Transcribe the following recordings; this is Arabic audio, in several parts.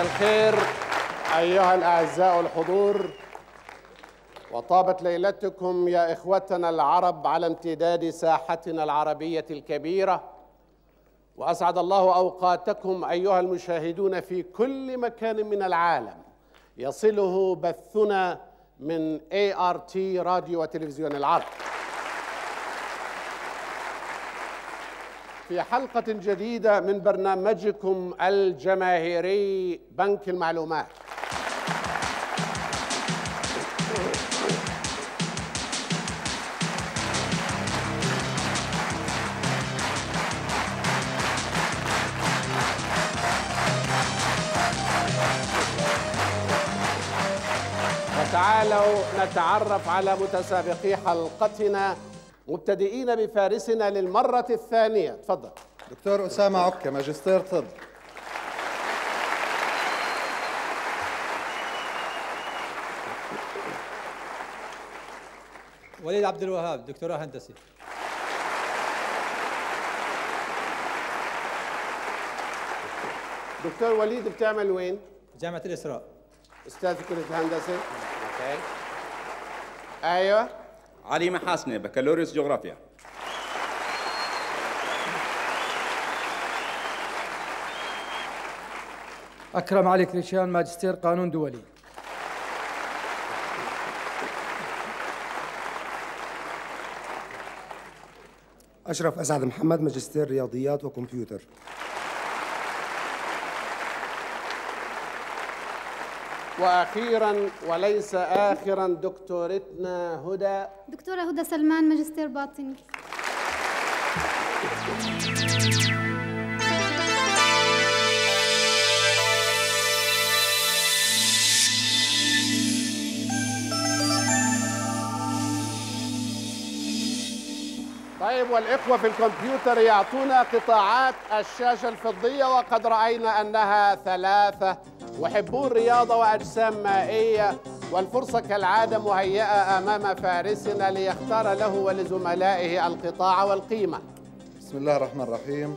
الخير أيها الأعزاء الحضور وطابت ليلتكم يا إخوتنا العرب على امتداد ساحتنا العربية الكبيرة. وأسعد الله أوقاتكم أيها المشاهدون في كل مكان من العالم. يصله بثنا من ART راديو وتلفزيون العرب. في حلقة جديدة من برنامجكم الجماهيري بنك المعلومات. وتعالوا نتعرف على متسابقي حلقتنا مبتدئين بفارسنا للمرة الثانية. تفضل. دكتور أسامة عكا ماجستير طب. وليد عبد الوهاب دكتوراه هندسي. دكتور وليد بتعمل وين؟ جامعة الإسراء. أستاذ في كلية الهندسة. أوكي. أيوه. علي محاسنة بكالوريوس جغرافيا. أكرم علي كريشان ماجستير قانون دولي. أشرف أسعد محمد ماجستير رياضيات وكمبيوتر. وأخيرا وليس اخرا دكتورتنا هدى. دكتورة هدى سلمان ماجستير باطني. طيب والإخوة في الكمبيوتر يعطونا قطاعات الشاشة الفضية وقد رأينا أنها ثلاثة. وحبون رياضة وأجسام مائية والفرصة كالعادة مهيئة أمام فارسنا ليختار له ولزملائه القطاع والقيمة. بسم الله الرحمن الرحيم.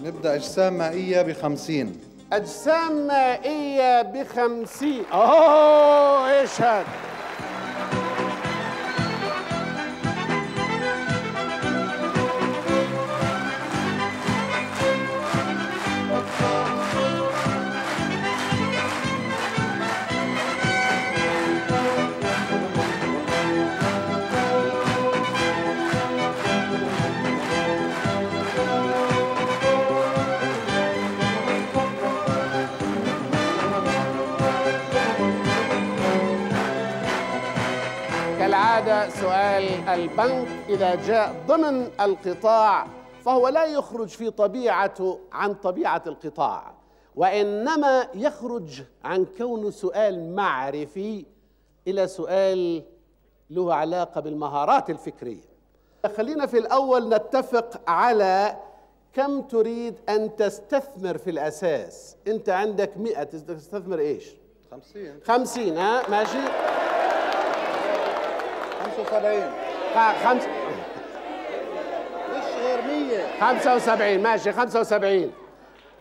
نبدأ أجسام مائية بخمسين. أجسام مائية بخمسين. أوه إيش هذا؟ سؤال البنك إذا جاء ضمن القطاع فهو لا يخرج في طبيعته عن طبيعة القطاع وإنما يخرج عن كونه سؤال معرفي إلى سؤال له علاقة بالمهارات الفكرية. خلينا في الأول نتفق على كم تريد أن تستثمر في الأساس. أنت عندك مئة تستثمر إيش؟ خمسين. خمسين ها؟ ماشي؟ خمسة وسبعين خ- خمس مش غير مية. 75 ماشي 75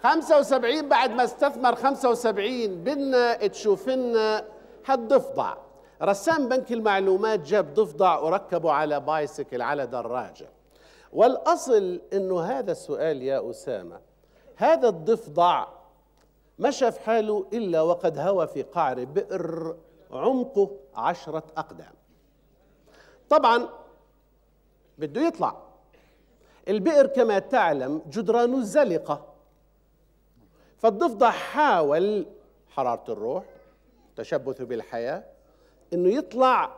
75 بعد ما استثمر 75 بدنا تشوف لنا هالضفدع رسام بنك المعلومات جاب ضفدع وركبه على بايسكل على دراجة. والأصل أنه هذا السؤال يا أسامة هذا الضفدع مشى في حاله إلا وقد هوى في قعر بئر عمقه عشرة أقدام. طبعا بده يطلع. البئر كما تعلم جدرانه زلقة فالضفدع حاول حرارة الروح تشبثه بالحياة إنه يطلع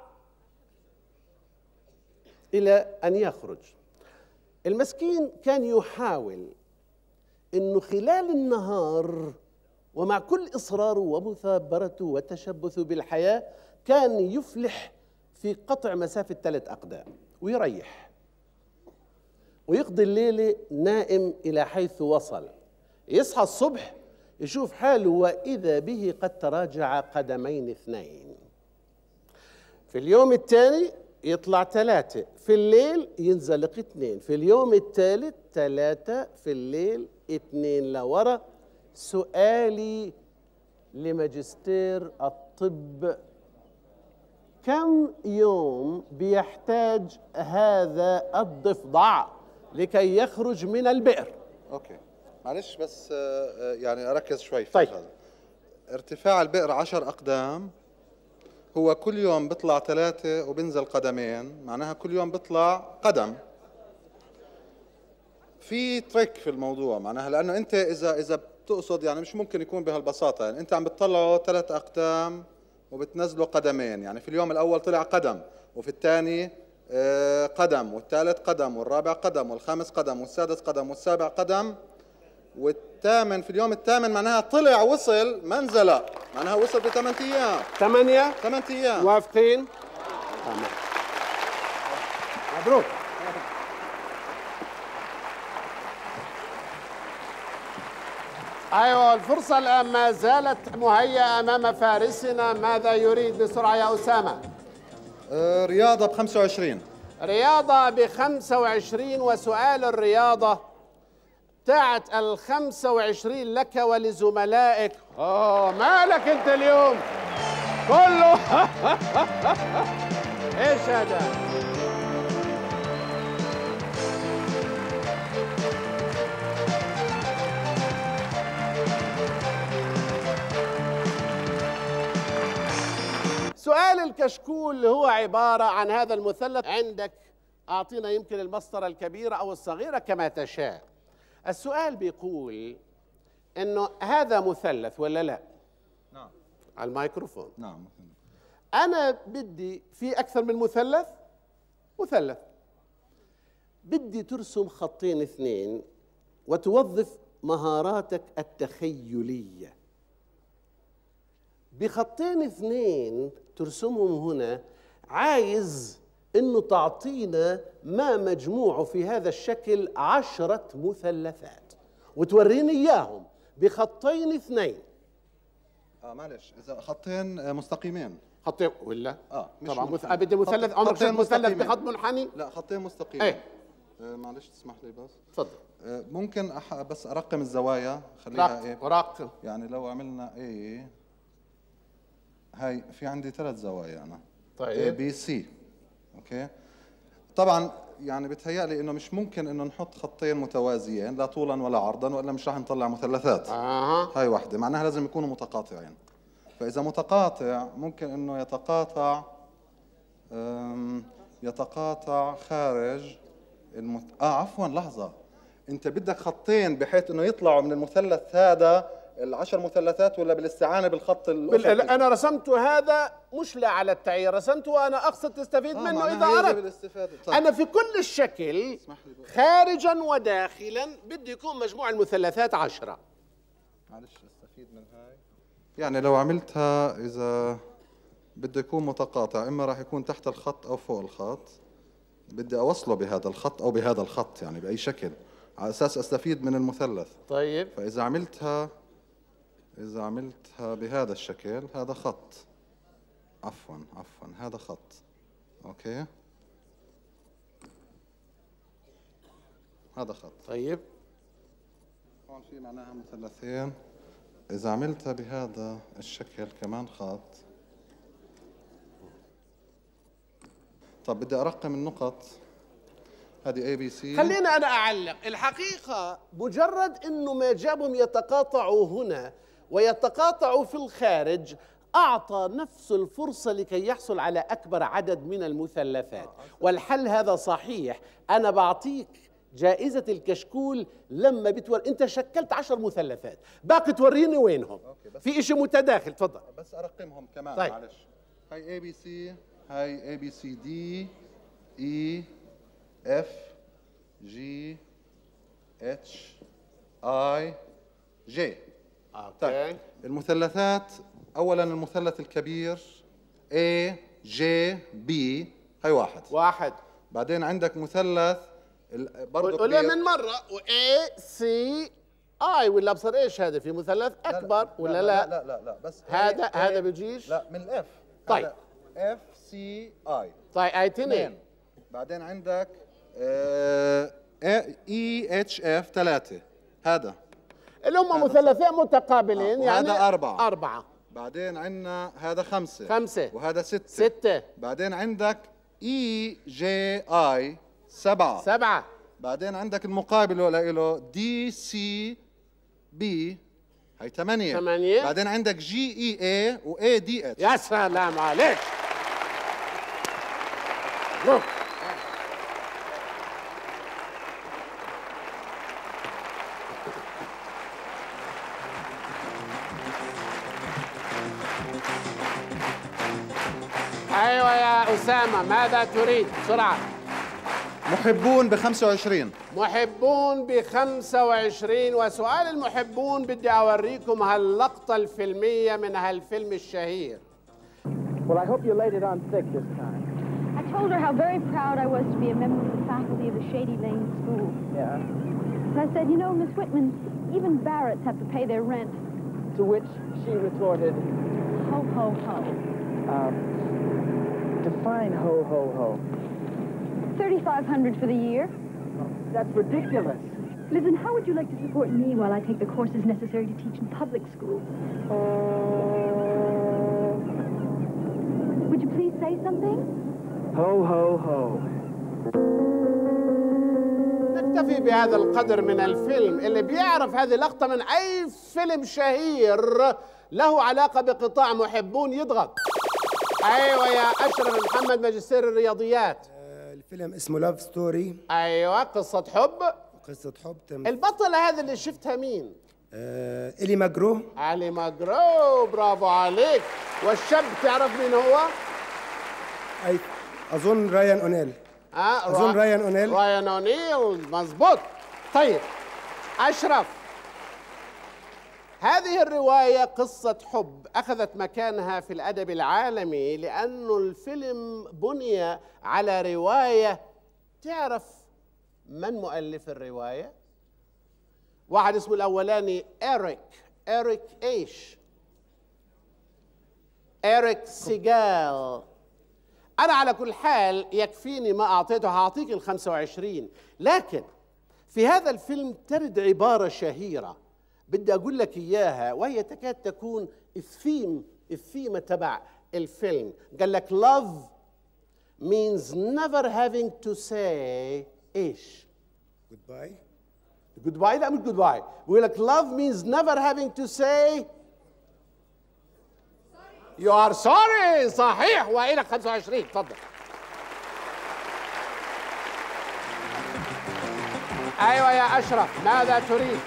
إلى أن يخرج. المسكين كان يحاول إنه خلال النهار ومع كل إصراره ومثابرته وتشبثه بالحياة كان يفلح في قطع مسافة ثلاث أقدام ويريح. ويقضي الليلة نائم إلى حيث وصل. يصحى الصبح يشوف حاله وإذا به قد تراجع قدمين اثنين. في اليوم الثاني يطلع ثلاثة في الليل ينزلق اثنين في اليوم الثالث ثلاثة في الليل اثنين لورا. سؤالي لماجستير الطب كم يوم بيحتاج هذا الضفدع لكي يخرج من البئر؟ أوكي. معلش بس آه، آه، يعني أركز شوي في طيب. هذا. ارتفاع البئر 10 أقدام هو كل يوم بيطلع ثلاثة وبنزل قدمين معناها كل يوم بيطلع قدم. في تريك في الموضوع معناها لأنه أنت إذا إذا بتقصد يعني مش ممكن يكون بهالبساطة. يعني أنت عم بتطلعه ثلاث أقدام وبتنزله قدمين. يعني في اليوم الأول طلع قدم وفي الثاني آه، قدم والثالث قدم والرابع قدم والخامس قدم والسادس قدم والسابع قدم. والثامن في اليوم الثامن معناها طلع وصل ما نزل معناها وصل بثمان أيام. ثمانية؟ ثمان أيام. موافقين تمام. مبروك. أيوة الفرصة الآن ما زالت مهيئة أمام فارسنا. ماذا يريد بسرعة يا أسامة؟ آه، رياضة ب 25 رياضة ب 25 وسؤال الرياضة. بتاعت ال 25 لك ولزملائك. آه مالك أنت اليوم؟ كله. إيش هذا؟ سؤال الكشكول هو عبارة عن هذا المثلث. عندك أعطينا يمكن المسطرة الكبيرة أو الصغيرة كما تشاء. السؤال بيقول إنه هذا مثلث ولا لا؟ نعم. على الميكروفون. نعم أنا بدي في أكثر من مثلث؟ مثلث. بدي ترسم خطين اثنين وتوظف مهاراتك التخيلية. بخطين اثنين ترسمهم هنا عايز إنه تعطينا ما مجموعه في هذا الشكل عشرة مثلثات. وتوريني إياهم بخطين اثنين. آه معلش إذا خطين آه، مستقيمين. خطين ولا؟ آه مش طبعا منحني. بدي مثلث عمرك شفت مثلث. بخط منحني لا خطين مستقيمين. إيه. آه معلش تسمح لي بس. تفضل. آه ممكن أح بس أرقم الزوايا خليها إيه؟ وراق يعني لو عملنا إيه؟ هاي في عندي ثلاث زوايا أنا. طيب. A B C. أوكي؟ طبعا يعني بتهيألي إنه مش ممكن إنه نحط خطين متوازيين لا طولا ولا عرضا وإلا مش راح نطلع مثلثات. أها. هاي واحدة معناها لازم يكونوا متقاطعين. فإذا متقاطع ممكن إنه يتقاطع يتقاطع خارج المت... آه عفوا لحظة. أنت بدك خطين بحيث إنه يطلعوا من المثلث هذا العشر مثلثات ولا بالاستعانة بالخط بال... أنا رسمت هذا مش لا على التعيين رسمته وأنا أقصد تستفيد آه، منه إذا أردت. طيب. أنا في كل الشكل. خارجا وداخلا بدي يكون مجموع المثلثات عشرة. معلش أستفيد من هاي. يعني لو عملتها إذا بده يكون متقاطع إما راح يكون تحت الخط أو فوق الخط. بدي أوصله بهذا الخط أو بهذا الخط يعني بأي شكل. على أساس أستفيد من المثلث. طيب. فإذا عملتها إذا عملتها بهذا الشكل هذا خط. عفوا عفوا هذا خط. أوكي؟ هذا خط. طيب. هون في معناها مثلثين. إذا عملتها بهذا الشكل كمان خط. طب بدي أرقم النقط. هذه اي بي سي خلينا أنا أعلق. الحقيقة مجرد إنه ما جابهم يتقاطعوا هنا ويتقاطعوا في الخارج أعطى نفس الفرصة لكي يحصل على أكبر عدد من المثلثات. والحل هذا صحيح. أنا بعطيك جائزة الكشكول لما بتور أنت شكلت عشر مثلثات. باقي توريني وينهم. في إشي متداخل تفضل. بس أرقمهم كمان طيب. معلش. هاي اي بي سي هاي اي بي سي دي اي اف جي اتش اي جي طيب. المثلثات اولا المثلث الكبير A J B. هي واحد. واحد. بعدين عندك مثلث برضه قولها. من مرة و A C I. ولا بصير إيش هذا؟ في مثلث لا، لا، أكبر ولا لا, لا؟ لا لا بس هذا A- هذا بيجيش؟ لا من الاف طيب. اف سي اي طيب اي اثنين. بعدين عندك اي اتش اف ثلاثة. هذا. اللي هم مثلثين متقابلين آه، يعني وهذا أربعة. أربعة. بعدين عندنا هذا خمسة. خمسة. وهذا ستة. ستة. بعدين عندك اي جي اي سبعة. سبعة. بعدين عندك المقابل له دي سي بي هي ثمانية. ثمانية. بعدين عندك جي اي اي واي دي اتش يا سلام عليك. أيوه اسامه ماذا تريد بسرعة محبون ب 25 محبون ب 25 وسؤال المحبون بدي اوريكم هاللقطه الفيلميه من هالفيلم الشهير Well, I hope you laid it on thick this time. I told her how very proud I was to be a member of the faculty of the Shady Lane School. Yeah. And I said, you know, Miss Whitman, even Barretts have to pay their rent. To which she retorted, Ho, ho, ho. um, define ho, ho, ho. 3500 for the year. That's ridiculous. Listen, how would you like to support me while I take the courses necessary to teach in public schools? Would you please say something? Ho, ho, ho. نكتفي بهذا القدر من الفيلم اللي بيعرف هذه لقطة من أي فيلم شهير له علاقة بقطاع محبون يضغط أيوة يا أشرف محمد ماجستير الرياضيات. آه، الفيلم اسمه Love Story أيوة قصة حب. قصة حب تم. البطلة هذه اللي شفتها مين؟ آه، آلي ماجرو. آلي ماجرو برافو عليك. والشاب تعرف مين هو؟ أي أظن رايان أونيل. آه أظن رايان أونيل. رايان أونيل مظبوط. طيب أشرف هذه الرواية قصة حب. أخذت مكانها في الأدب العالمي لأنه الفيلم بني على رواية. تعرف من مؤلف الرواية؟ واحد اسمه الأولاني إيريك. إيريك إيش؟ إيريك سيجال. أنا على كل حال يكفيني ما أعطيته هعطيك ال 25 لكن في هذا الفيلم ترد عبارة شهيرة. بدي أقول لك إياها وهي تكاد تكون الثيم الثيمة تبع الفيلم. قال لك love means never having to say جود باي goodbye لا مش goodbye. بيقول لك love means never having to say you are sorry صحيح. وإلك 25 تفضل. أيوة يا أشرف ماذا تريد؟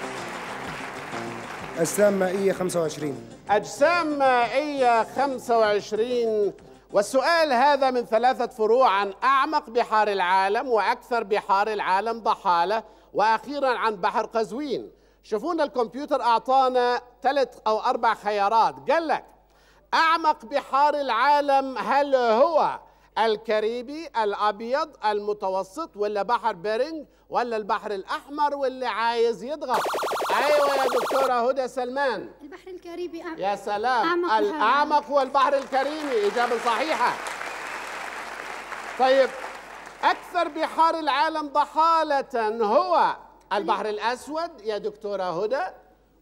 أجسام مائية 25 أجسام مائية 25 والسؤال هذا من ثلاثة فروع عن أعمق بحار العالم وأكثر بحار العالم ضحالة وأخيرا عن بحر قزوين. شوفونا الكمبيوتر أعطانا ثلاث أو أربع خيارات. قال لك أعمق بحار العالم هل هو الكاريبي الأبيض المتوسط ولا بحر بيرنج ولا البحر الأحمر واللي عايز يضغط؟ أيوة يا دكتورة هدى سلمان. البحر الكاريبي أعمق يا سلام. أعمق بحار الأعمق هو البحر الكاريبي إجابة صحيحة. طيب أكثر بحار العالم ضحالة هو البحر الأسود يا دكتورة هدى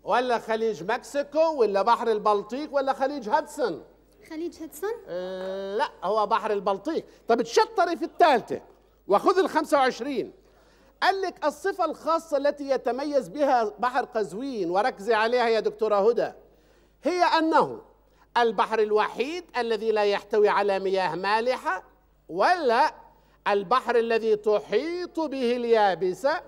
ولا خليج مكسيكو ولا بحر البلطيق ولا خليج هدسون؟ خليج هدسون؟ آه، لا هو بحر البلطيق. طب تشطري في الثالثة وخذ ال 25 قال لك الصفة الخاصة التي يتميز بها بحر قزوين وركزي عليها يا دكتورة هدى هي أنه البحر الوحيد الذي لا يحتوي على مياه مالحة ولا البحر الذي تحيط به اليابسة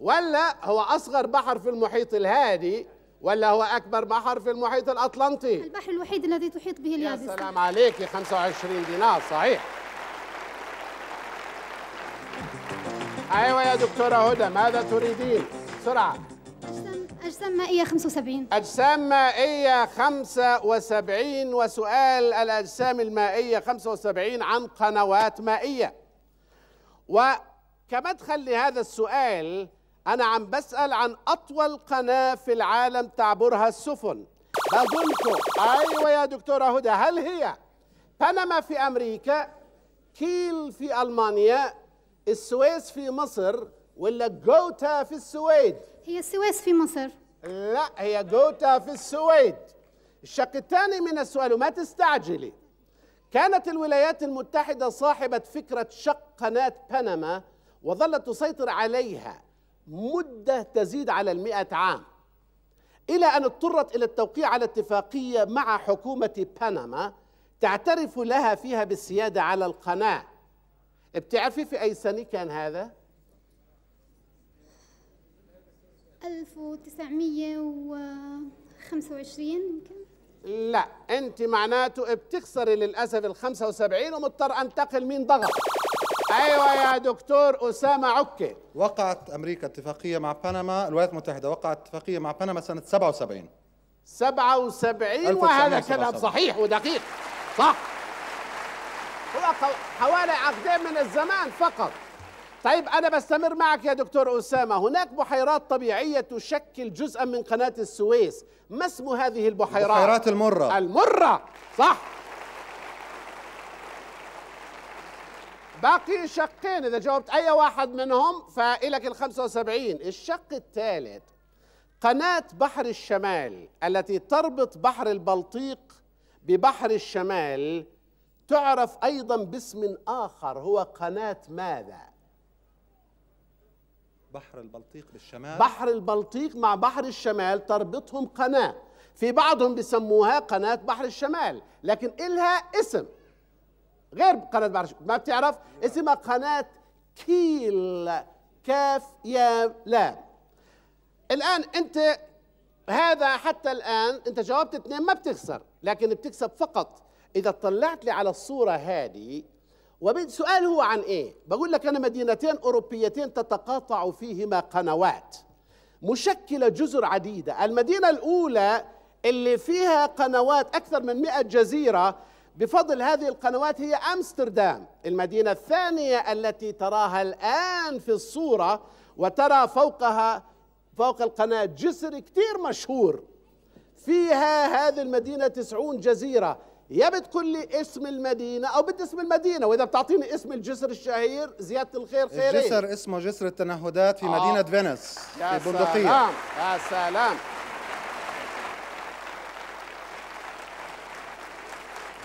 ولا هو أصغر بحر في المحيط الهادي ولا هو أكبر بحر في المحيط الأطلنطي. البحر الوحيد الذي تحيط به يا اليابسة. سلام عليك 25 دينار صحيح. أيوه يا دكتورة هدى ماذا تريدين؟ بسرعة. أجسام, أجسام مائية 75 أجسام مائية 75 وسؤال الأجسام المائية 75 عن قنوات مائية. وكمدخل لهذا السؤال أنا عم بسأل عن أطول قناة في العالم تعبرها السفن. بقولكم أيوه يا دكتورة هدى هل هي؟ بنما في أمريكا كيل في ألمانيا السويس في مصر ولا جوتا في السويد؟ هي السويس في مصر. لا هي جوتا في السويد. الشق الثاني من السؤال وما تستعجلي. كانت الولايات المتحدة صاحبة فكرة شق قناة بنما وظلت تسيطر عليها مدة تزيد على المئة عام. إلى أن اضطرت إلى التوقيع على اتفاقية مع حكومة بنما تعترف لها فيها بالسيادة على القناة. بتعرفي في أي سنة كان هذا؟ 1925 يمكن. لا أنت معناته بتخسري للأسف ال 75 ومضطر انتقل مين ضغط. أيوه يا دكتور أسامة عكي. وقعت أمريكا اتفاقية مع بنما الولايات المتحدة وقعت اتفاقية مع بنما سنة 77 77 وهذا 1977. كلام صحيح ودقيق. صح. هو حوالي عقدين من الزمان فقط. طيب أنا بستمر معك يا دكتور أسامة. هناك بحيرات طبيعية تشكل جزءا من قناة السويس. ما اسم هذه البحيرات؟ البحيرات المرة. المرة صح. باقي شقين إذا جاوبت أي واحد منهم فإلك ال 75 الشق الثالث قناة بحر الشمال التي تربط بحر البلطيق ببحر الشمال تعرف أيضا باسم آخر هو قناة ماذا؟ بحر البلطيق بالشمال. بحر البلطيق مع بحر الشمال تربطهم قناة. في بعضهم بيسموها قناة بحر الشمال لكن إلها اسم. غير قناة بحر الشمال ما بتعرف؟ اسمها قناة كيل كاف يا لام. الآن أنت هذا حتى الآن أنت جاوبت اثنين ما بتخسر لكن بتكسب فقط. إذا طلعت لي على الصورة هذه والسؤال هو عن إيه؟ بقول لك أنا مدينتين أوروبيتين تتقاطع فيهما قنوات مشكلة جزر عديدة. المدينة الأولى اللي فيها قنوات أكثر من 100 جزيرة بفضل هذه القنوات هي أمستردام. المدينة الثانية التي تراها الآن في الصورة وترى فوقها فوق القناة جسر كتير مشهور. فيها هذه المدينة تسعون جزيرة. يا بتقول لي اسم المدينة أو بدي اسم المدينة وإذا بتعطيني اسم الجسر الشهير زيادة الخير خيرين الجسر اسمه جسر التنهدات في مدينة فينيس يا في البندقية سلام يا سلام.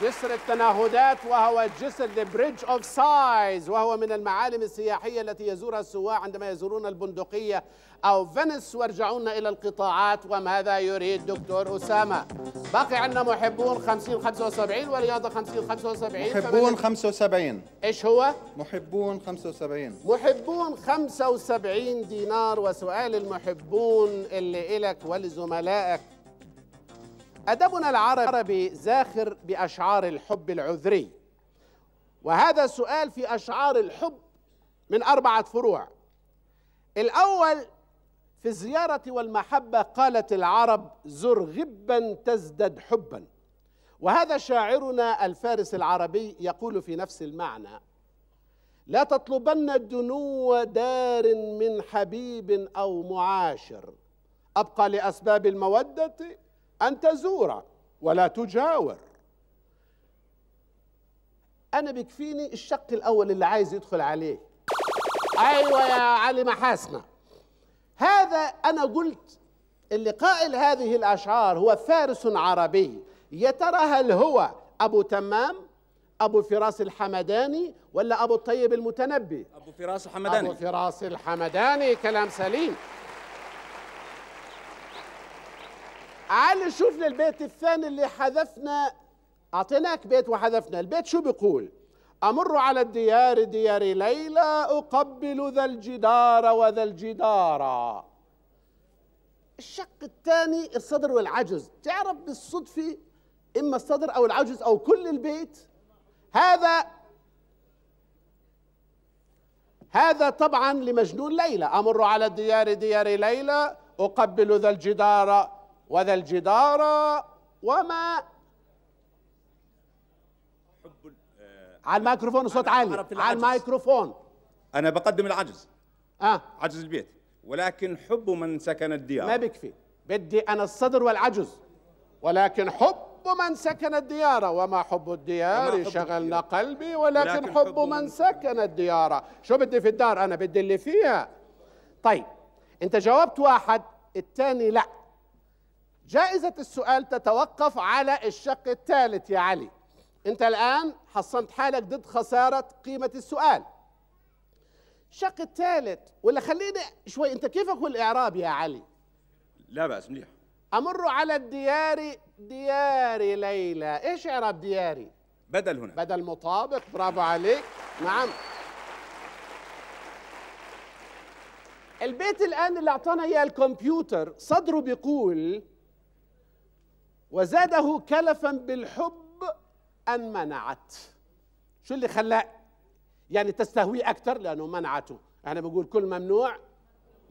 جسر التنهدات وهو جسر The Bridge of Sighs وهو من المعالم السياحية التي يزورها السواح عندما يزورون البندقية أو فينيس ويرجعون إلى القطاعات وماذا يريد دكتور أسامة؟ باقي عندنا محبون 50 75 ورياضه 50 75 محبون فمن- 75 إيش هو؟ محبون 75 محبون 75 دينار وسؤال المحبون اللي إلك ولزملائك. أدبنا العربي زاخر بأشعار الحب العذري. وهذا سؤال في أشعار الحب من أربعة فروع. الأول في الزيارة والمحبة قالت العرب زر غبا تزدد حبا. وهذا شاعرنا الفارس العربي يقول في نفس المعنى لا تطلبن دنو دار من حبيب أو معاشر. أبقى لأسباب المودة أن تزور ولا تجاور. أنا بكفيني الشق الأول اللي عايز يدخل عليه. أيوه يا علي محاسنة. هذا أنا قلت اللي قائل هذه الأشعار هو فارس عربي. يا ترى هل هو أبو تمام أبو فراس الحمداني ولا أبو الطيب المتنبي؟ أبو فراس الحمداني. فراس الحمداني كلام سليم. علي شوف لي البيت الثاني اللي حذفنا. أعطيناك بيت وحذفنا. البيت شو بيقول؟ أمر على الديار ديار ليلى أقبل ذا الجدار وذا الجدار. الشق الثاني الصدر والعجز. تعرف بالصدفة إما الصدر أو العجز أو كل البيت؟ هذا هذا طبعا لمجنون ليلى. أمر على الديار ديار ليلى أقبل ذا الجدار. وذا الجدار وما على الميكروفون صوت عالي. على. الميكروفون. أنا بقدم العجز. آه. عجز البيت. ولكن حب من سكن الديار. ما بكفي بدي أنا الصدر والعجز. ولكن حب من سكن الديار. وما حب الديار؟ وما حب شغلنا الديار. قلبي. ولكن, ولكن حب حب من من سكن الديار. شو بدي في الدار؟ أنا بدي اللي فيها. طيب. أنت جاوبت واحد الثاني لا. جائزة السؤال تتوقف على الشق الثالث يا علي. أنت الآن حصنت حالك ضد خسارة قيمة السؤال. الشق الثالث ولا خليني شوي أنت كيفك والإعراب يا علي؟ لا بأس مليح أمر على الديار ديار ليلى. إيش إعراب دياري؟ بدل هنا. بدل مطابق برافو عليك. نعم. البيت الآن اللي أعطانا إياه الكمبيوتر صدره بيقول وزاده كلفا بالحب أن منعت. شو اللي خلاه يعني تستهويه أكثر لأنه منعته. يعني بقول كل ممنوع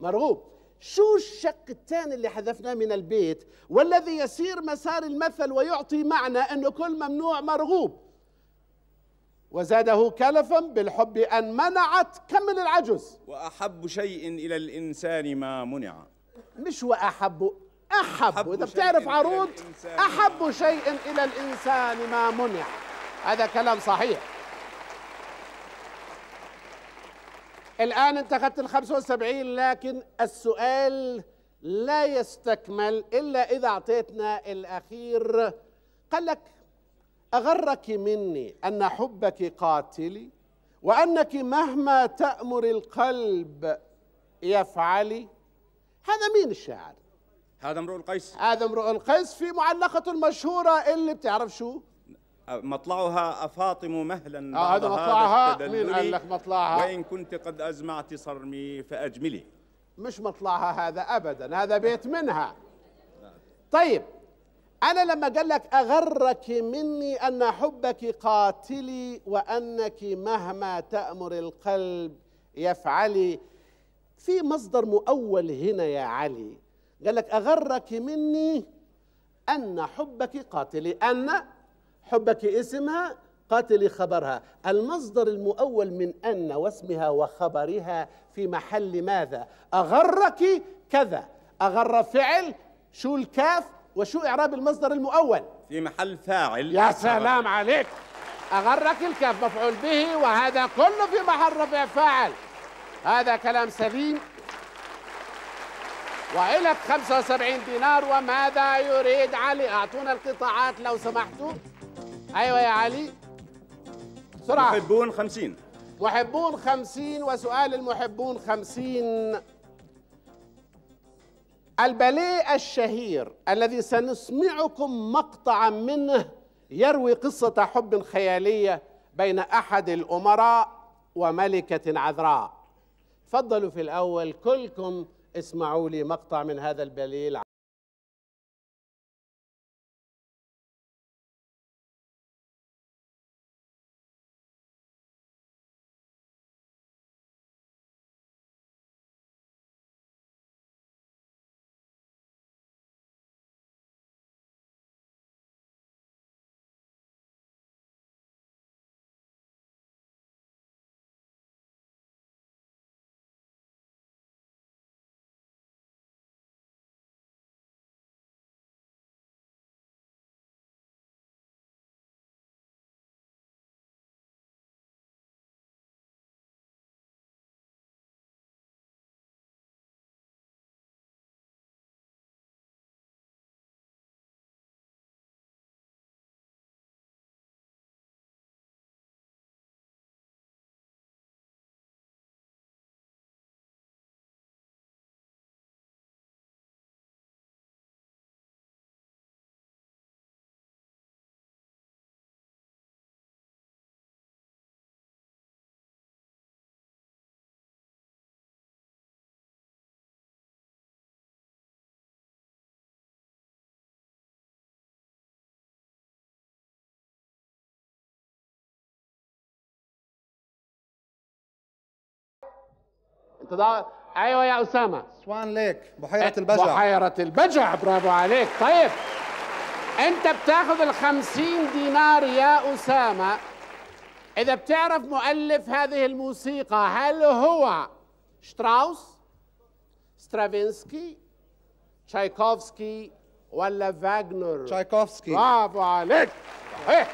مرغوب. شو الشق الثاني اللي حذفناه من البيت؟ والذي يسير مسار المثل ويعطي معنى أنه كل ممنوع مرغوب. وزاده كلفا بالحب أن منعت. كمل العجز. وأحب شيء إلى الإنسان ما منع. مش وأحب أحب, أحب إذا شيء بتعرف عروض أحب شيء إلى الإنسان ما منع. هذا كلام صحيح. الآن أنت أخذت ال 75 لكن السؤال لا يستكمل إلا إذا أعطيتنا الأخير. قال لك أغرك مني أن حبك قاتلي وأنك مهما تأمر القلب يفعلي؟ هذا مين الشاعر؟ هذا امرؤ القيس. هذا امرؤ القيس في معلقته المشهورة اللي بتعرف شو؟ مطلعها أفاطم مهلا آه هذا مطلعها؟ مين قال لك مطلعها؟ وإن كنت قد أزمعت صرمي فأجملي. مش مطلعها هذا ابدا. هذا بيت منها. طيب أنا لما قال لك أغرك مني أن حبك قاتلي وأنك مهما تأمر القلب يفعلي في مصدر مؤول هنا يا علي. قال لك أغرك مني أن حبك قاتلي أن حبك اسمها قاتلي خبرها. المصدر المؤول من أن واسمها وخبرها في محل ماذا؟ أغرك كذا. أغر فعل شو الكاف وشو إعراب المصدر المؤول؟ في محل فاعل. يا سلام عليك. أغرك الكاف مفعول به وهذا كله في محل رفع فاعل. هذا كلام سليم. وإلك 75 دينار وماذا يريد علي؟ أعطونا القطاعات لو سمحتوا. أيوة يا علي. بسرعة. محبون خمسين. محبون خمسين وسؤال المحبون خمسين. الباليه الشهير الذي سنسمعكم مقطعا منه يروي قصة حب خيالية بين أحد الأمراء وملكة عذراء. تفضلوا في الأول كلكم اسمعوا لي مقطع من هذا الباليه ضا... أيوه يا أسامة. Swan Lake بحيرة البجع. بحيرة البجع. برافو عليك. طيب أنت بتاخذ الخمسين دينار يا أسامة. إذا بتعرف مؤلف هذه الموسيقى هل هو شتراوس سترافينسكي تشايكوفسكي ولا فاغنر؟ تشايكوفسكي. برافو عليك. صحيح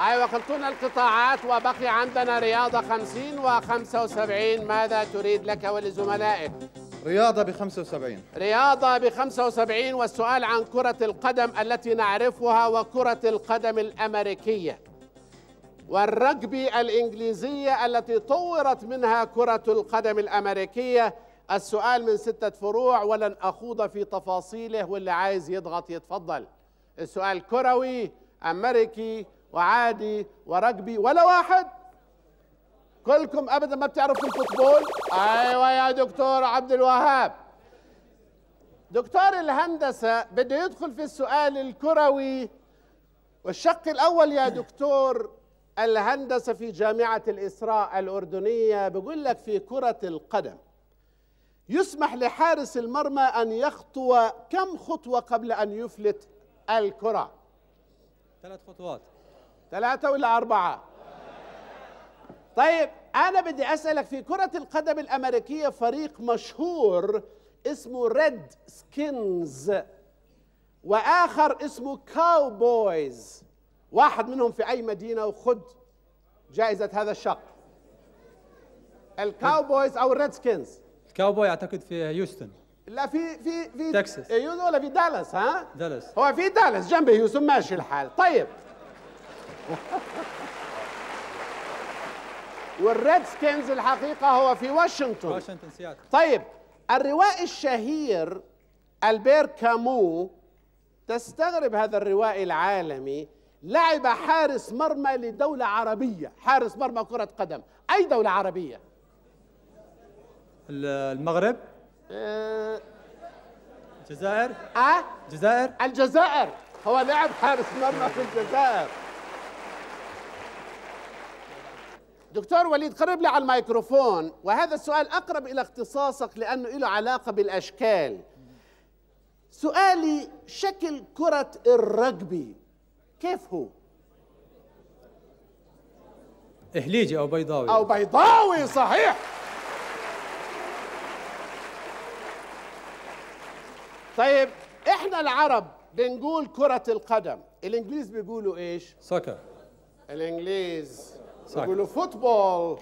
أيوة قلتونا القطاعات وبقي عندنا رياضة خمسين وخمسة وسبعين. ماذا تريد لك ولزملائك؟ رياضة ب 75 رياضة ب 75 والسؤال عن كرة القدم التي نعرفها وكرة القدم الأمريكية. والرجبي الإنجليزية التي طورت منها كرة القدم الأمريكية. السؤال من ستة فروع ولن أخوض في تفاصيله واللي عايز يضغط يتفضل. السؤال كروي أمريكي وعادي ورجبي ولا واحد. كلكم ابدا ما بتعرفوا الفوتبول. أيوه يا دكتور عبد الوهاب. دكتور الهندسة بده يدخل في السؤال الكروي. والشق الأول يا دكتور الهندسة في جامعة الإسراء الأردنية بقول لك في كرة القدم يسمح لحارس المرمى أن يخطو كم خطوة قبل أن يفلت الكرة؟ ثلاث خطوات. ثلاثة ولا أربعة؟ طيب أنا بدي أسألك في كرة القدم الأمريكية فريق مشهور اسمه Redskins وآخر اسمه Cowboys واحد منهم في أي مدينة وخد جائزة هذا الشق. ال Cowboys أو ال Redskins ال Cowboy أعتقد في هيوستن. لا في في في تكساس. ولا في دالاس ها؟ دالاس. هو في دالاس جنب هيوستن ماشي الحال. طيب وال Redskins الحقيقة هو في واشنطن. واشنطن سياتل. طيب الروائي الشهير ألبير كامو تستغرب هذا الروائي العالمي. لعب حارس مرمى لدولة عربية. حارس مرمى كرة قدم. أي دولة عربية؟ ال- المغرب. آه. الجزائر. آه؟ الجزائر. الجزائر. هو لعب حارس مرمى في الجزائر. دكتور وليد قرب لي على الميكروفون. وهذا السؤال أقرب إلى اختصاصك لأنه له علاقة بالأشكال. سؤالي شكل كرة الرجبي كيف هو؟ إهليجي أو بيضاوي. أو بيضاوي صحيح. طيب إحنا العرب بنقول كرة القدم. الإنجليز بيقولوا إيش؟ soccer. الإنجليز. soccer. بيقولوا football.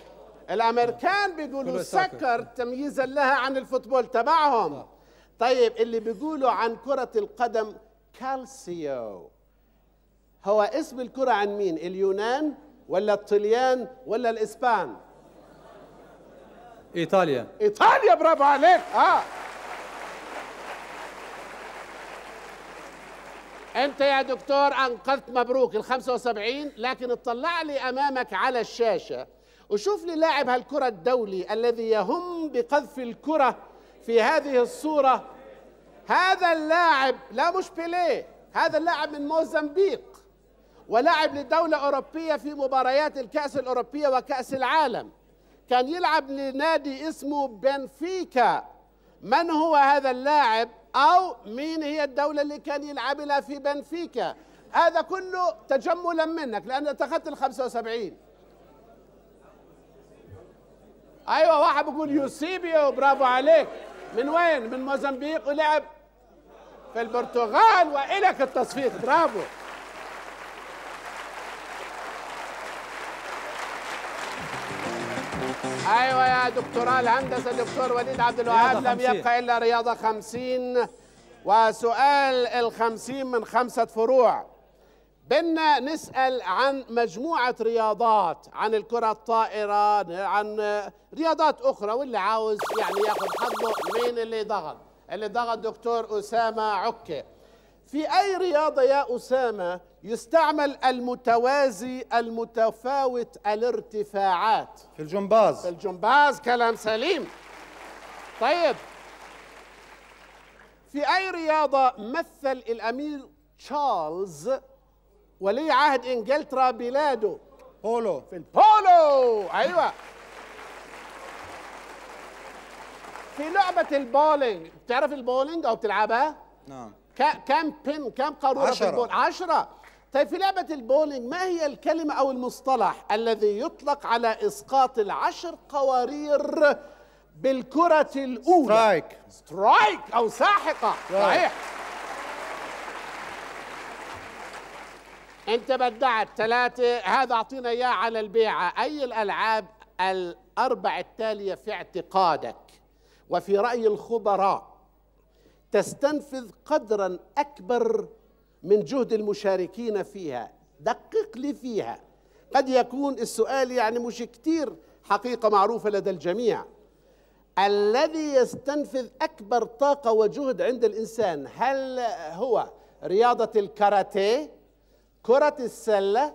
الأمريكان بيقولوا. soccer تمييزا لها عن ال football تبعهم. طيب اللي بيقولوا عن كرة القدم كالسيو. هو اسم الكرة عن مين؟ اليونان ولا الطليان ولا الإسبان؟ إيطاليا. إيطاليا برافو عليك. آه. أنت يا دكتور أنقذت مبروك ال 75 لكن اطلع لي أمامك على الشاشة وشوف لي لاعب هالكرة الدولي الذي يهم بقذف الكرة في هذه الصورة. هذا اللاعب لا مش بيليه هذا اللاعب من موزمبيق ولاعب لدولة أوروبية في مباريات الكأس الأوروبية وكأس العالم. كان يلعب لنادي اسمه بنفيكا. من هو هذا اللاعب؟ أو مين هي الدولة اللي كان يلعب لها في بنفيكا. هذا كله تجملا منك لأن أنت أخذت ال 75 أيوة واحد بيقول يوسيبيو برافو عليك. من وين؟ من موزمبيق ولعب في البرتغال وإلك التصفيق. برافو. أيوه يا دكتوراه الهندسة دكتور وليد عبد الوهاب لم 50. يبقى إلا رياضة خمسين. وسؤال الخمسين من خمسة فروع. بدنا نسأل عن مجموعة رياضات عن الكرة الطائرة عن رياضات أخرى واللي عاوز يعني ياخذ حظه مين اللي ضغط اللي ضغط دكتور أسامة عكه في أي رياضة يا أسامة يستعمل المتوازي المتفاوت الارتفاعات؟ في الجمباز. في الجمباز كلام سليم. طيب. في أي رياضة مثل الأمير تشارلز ولي عهد إنجلترا بلاده؟ بولو. في البولو. أيوة. في لعبة البولينج بتعرف البولينج أو بتلعبها؟ نعم. كم pin كم قارورة في عشرة. البول عشرة. طيب في لعبة البولينج ما هي الكلمة أو المصطلح الذي يطلق على إسقاط العشر قوارير بالكرة الأولى؟ strike strike أو ساحقة. صحيح. أنت بدعت. ثلاثة. هذا أعطينا إياه على البيعة أي الألعاب الأربع التالية في اعتقادك؟ وفي رأي الخبراء. تستنفذ قدرا أكبر من جهد المشاركين فيها. دقق لي فيها. قد يكون السؤال يعني مش كتير حقيقة معروفة لدى الجميع. الذي يستنفذ أكبر طاقة وجهد عند الإنسان هل هو رياضة الكاراتيه كرة السلة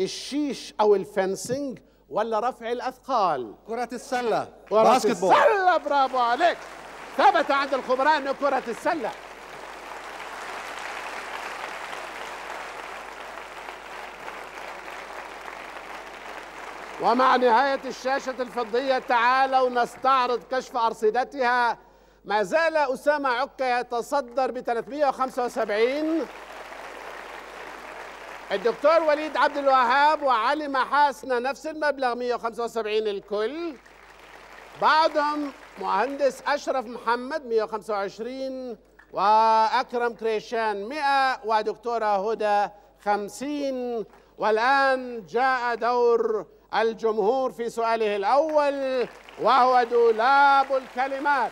الشيش أو ال fencing ولا رفع الأثقال؟ كرة السلة. كرة basketball السلة برافو عليك. ثبت عند الخبراء أنه كرة السلة. ومع نهاية الشاشة الفضية تعالوا نستعرض كشف أرصدتها. ما زال أسامة عكا يتصدر ب 375 الدكتور وليد عبد الوهاب وعلي محاسنة نفس المبلغ 175 الكل. بعدهم مهندس أشرف محمد 125 وأكرم كريشان 100 ودكتورة هدى 50 والآن جاء دور الجمهور في سؤاله الأول وهو دولاب الكلمات.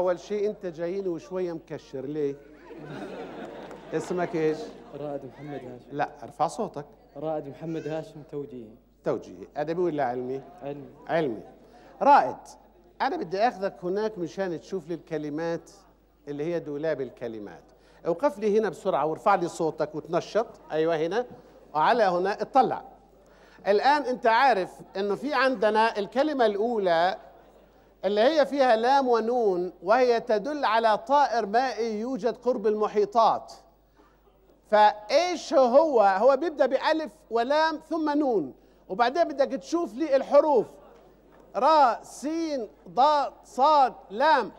أول شيء أنت جايين وشوية مكشر ليه؟ اسمك إيش؟ رائد محمد هاشم. لا ارفع صوتك. رائد محمد هاشم توجيهي. توجيهي. أدبي ولا علمي؟ علمي. علمي. رائد أنا بدي أخذك هناك مشان تشوف لي الكلمات اللي هي دولاب الكلمات. أوقف لي هنا بسرعة وارفع لي صوتك وتنشط. أيوة هنا. وعلى هنا اطلع. الآن أنت عارف أنه في عندنا الكلمة الأولى اللي هي فيها لام ونون وهي تدل على طائر مائي يوجد قرب المحيطات. فإيش هو؟ هو بيبدأ بألف ولام ثم نون. وبعدين بدك تشوف لي الحروف. راء سين ضاد صاد لام.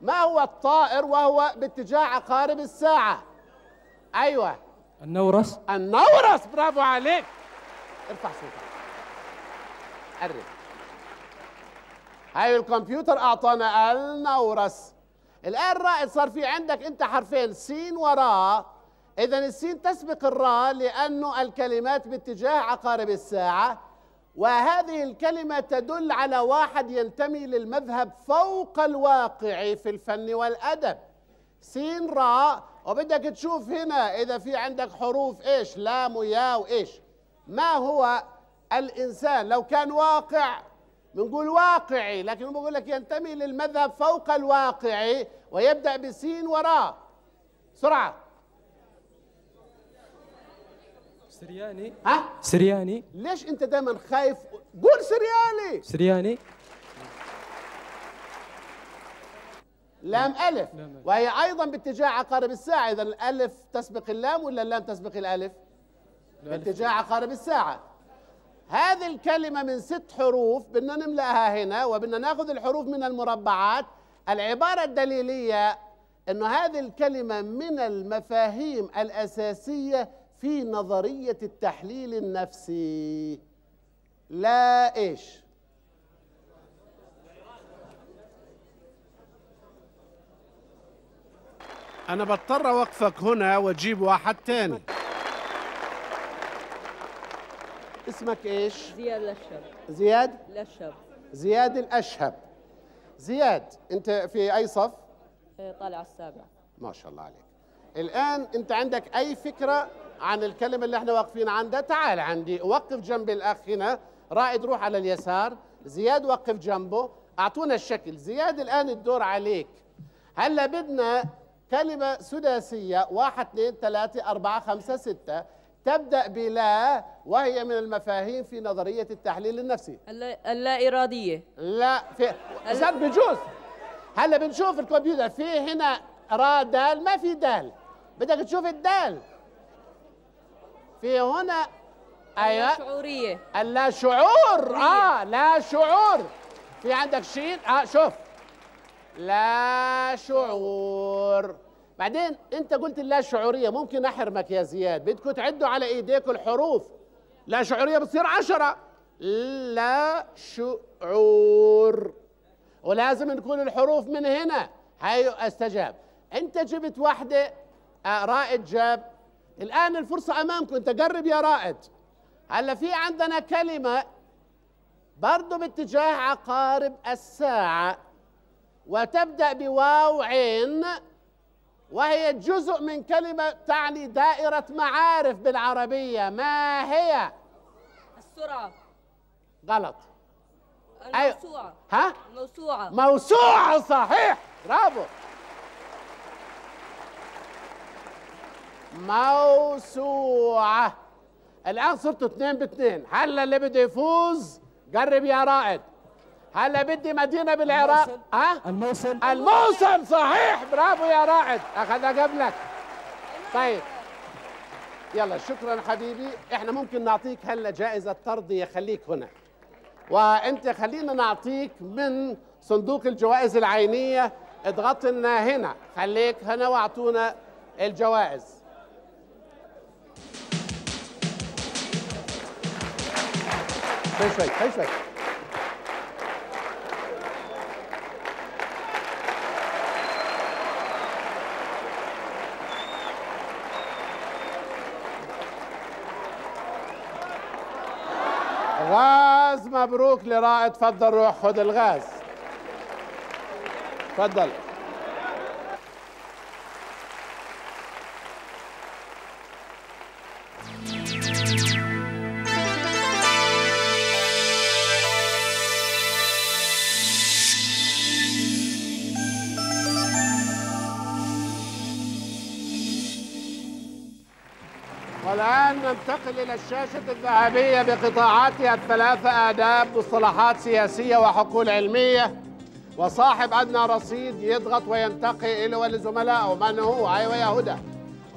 ما هو الطائر؟ وهو باتجاه عقارب الساعة. أيوه. النورس. النورس! برافو عليك. ارفع صوتك. قرب. هاي الكمبيوتر أعطانا النورس الآن رائد صار في عندك أنت حرفين سين وراء اذا السين تسبق الراء لأنه الكلمات باتجاه عقارب الساعة وهذه الكلمة تدل على واحد ينتمي للمذهب فوق الواقع في الفن والأدب. سين راء وبدك تشوف هنا إذا في عندك حروف إيش؟ لام ويا وايش ما هو الإنسان؟ لو كان واقع بنقول واقعي لكن بقول لك ينتمي للمذهب فوق الواقع ويبدأ بسين وراء. بسرعة سرياني. ها؟ سرياني. ليش أنت دائما خايف؟ قول سريالي سرياني. لام ألف. وهي أيضا باتجاه عقارب الساعة. اذا الألف تسبق اللام ولا اللام تسبق الألف. باتجاه عقارب الساعة. هذه الكلمة من ست حروف بدنا نملأها هنا وبدنا ناخذ الحروف من المربعات. العبارة الدليلية أنه هذه الكلمة من المفاهيم الأساسية في نظرية التحليل النفسي. لا إيش؟ أنا بضطر أوقفك هنا وأجيب واحد تاني. اسمك إيش؟ زياد الأشهب زياد؟ الأشهب زياد الأشهب زياد أنت في أي صف؟ إيه، طالع السابع. ما شاء الله عليك. الآن أنت عندك أي فكرة عن الكلمة اللي إحنا واقفين عندها؟ تعال عندي وقف جنب الأخ هنا. رائد روح على اليسار. زياد وقف جنبه. أعطونا الشكل. زياد الآن الدور عليك. هلا بدنا كلمة سداسية. واحد اثنين ثلاثة أربعة خمسة ستة. تبدأ بلا وهي من المفاهيم في نظرية التحليل النفسي. اللا, إرادية لا في زاد بجوز هلا بنشوف الكمبيوتر في هنا را دال ما في دال. بدك تشوف الدال. في هنا أيوه. شعورية اللا شعور آه لا شعور في عندك شين آه شوف. لا شعور بعدين انت قلت لا شعورية ممكن أحرمك يا زياد. بدكم تعدوا على ايديكم الحروف. لا شعورية بتصير عشرة. لا شعور. ولازم نكون الحروف من هنا. هاي أستجاب. أنت جبت واحدة آه، رائد جاب. الآن الفرصة أمامكم. أنت قرب يا رائد. هلا في عندنا كلمة برضه باتجاه عقارب الساعة. وتبدأ بواو عين. وهي جزء من كلمة تعني دائرة معارف بالعربية. ما هي؟ السرعة. غلط. أيوة. الموسوعة. ها؟ الموسوعة. موسوعة صحيح. برافو. موسوعة. الآن صرتوا اثنين باثنين. هلا اللي بده يفوز قرب يا رائد. هلا بدي مدينة بالعراق. الموصل. ها؟ الموصل. الموصل صحيح. برافو يا رائد أخذها قبلك. طيب. يلا شكرا حبيبي. إحنا ممكن نعطيك هلا جائزة ترضية خليك هنا. وأنت خلينا نعطيك من صندوق الجوائز العينية. اضغط لنا هنا. خليك هنا وأعطونا الجوائز. شوي شوي شوي. غاز مبروك لرائد تفضل روح خذ الغاز. تفضل. ننتقل إلى الشاشة الذهبية بقطاعاتها الثلاثة آداب مصطلحات سياسية وحقول علمية. وصاحب أدنى رصيد يضغط وينتقي إلى ولزملائه من هو؟ أيوة يا هدى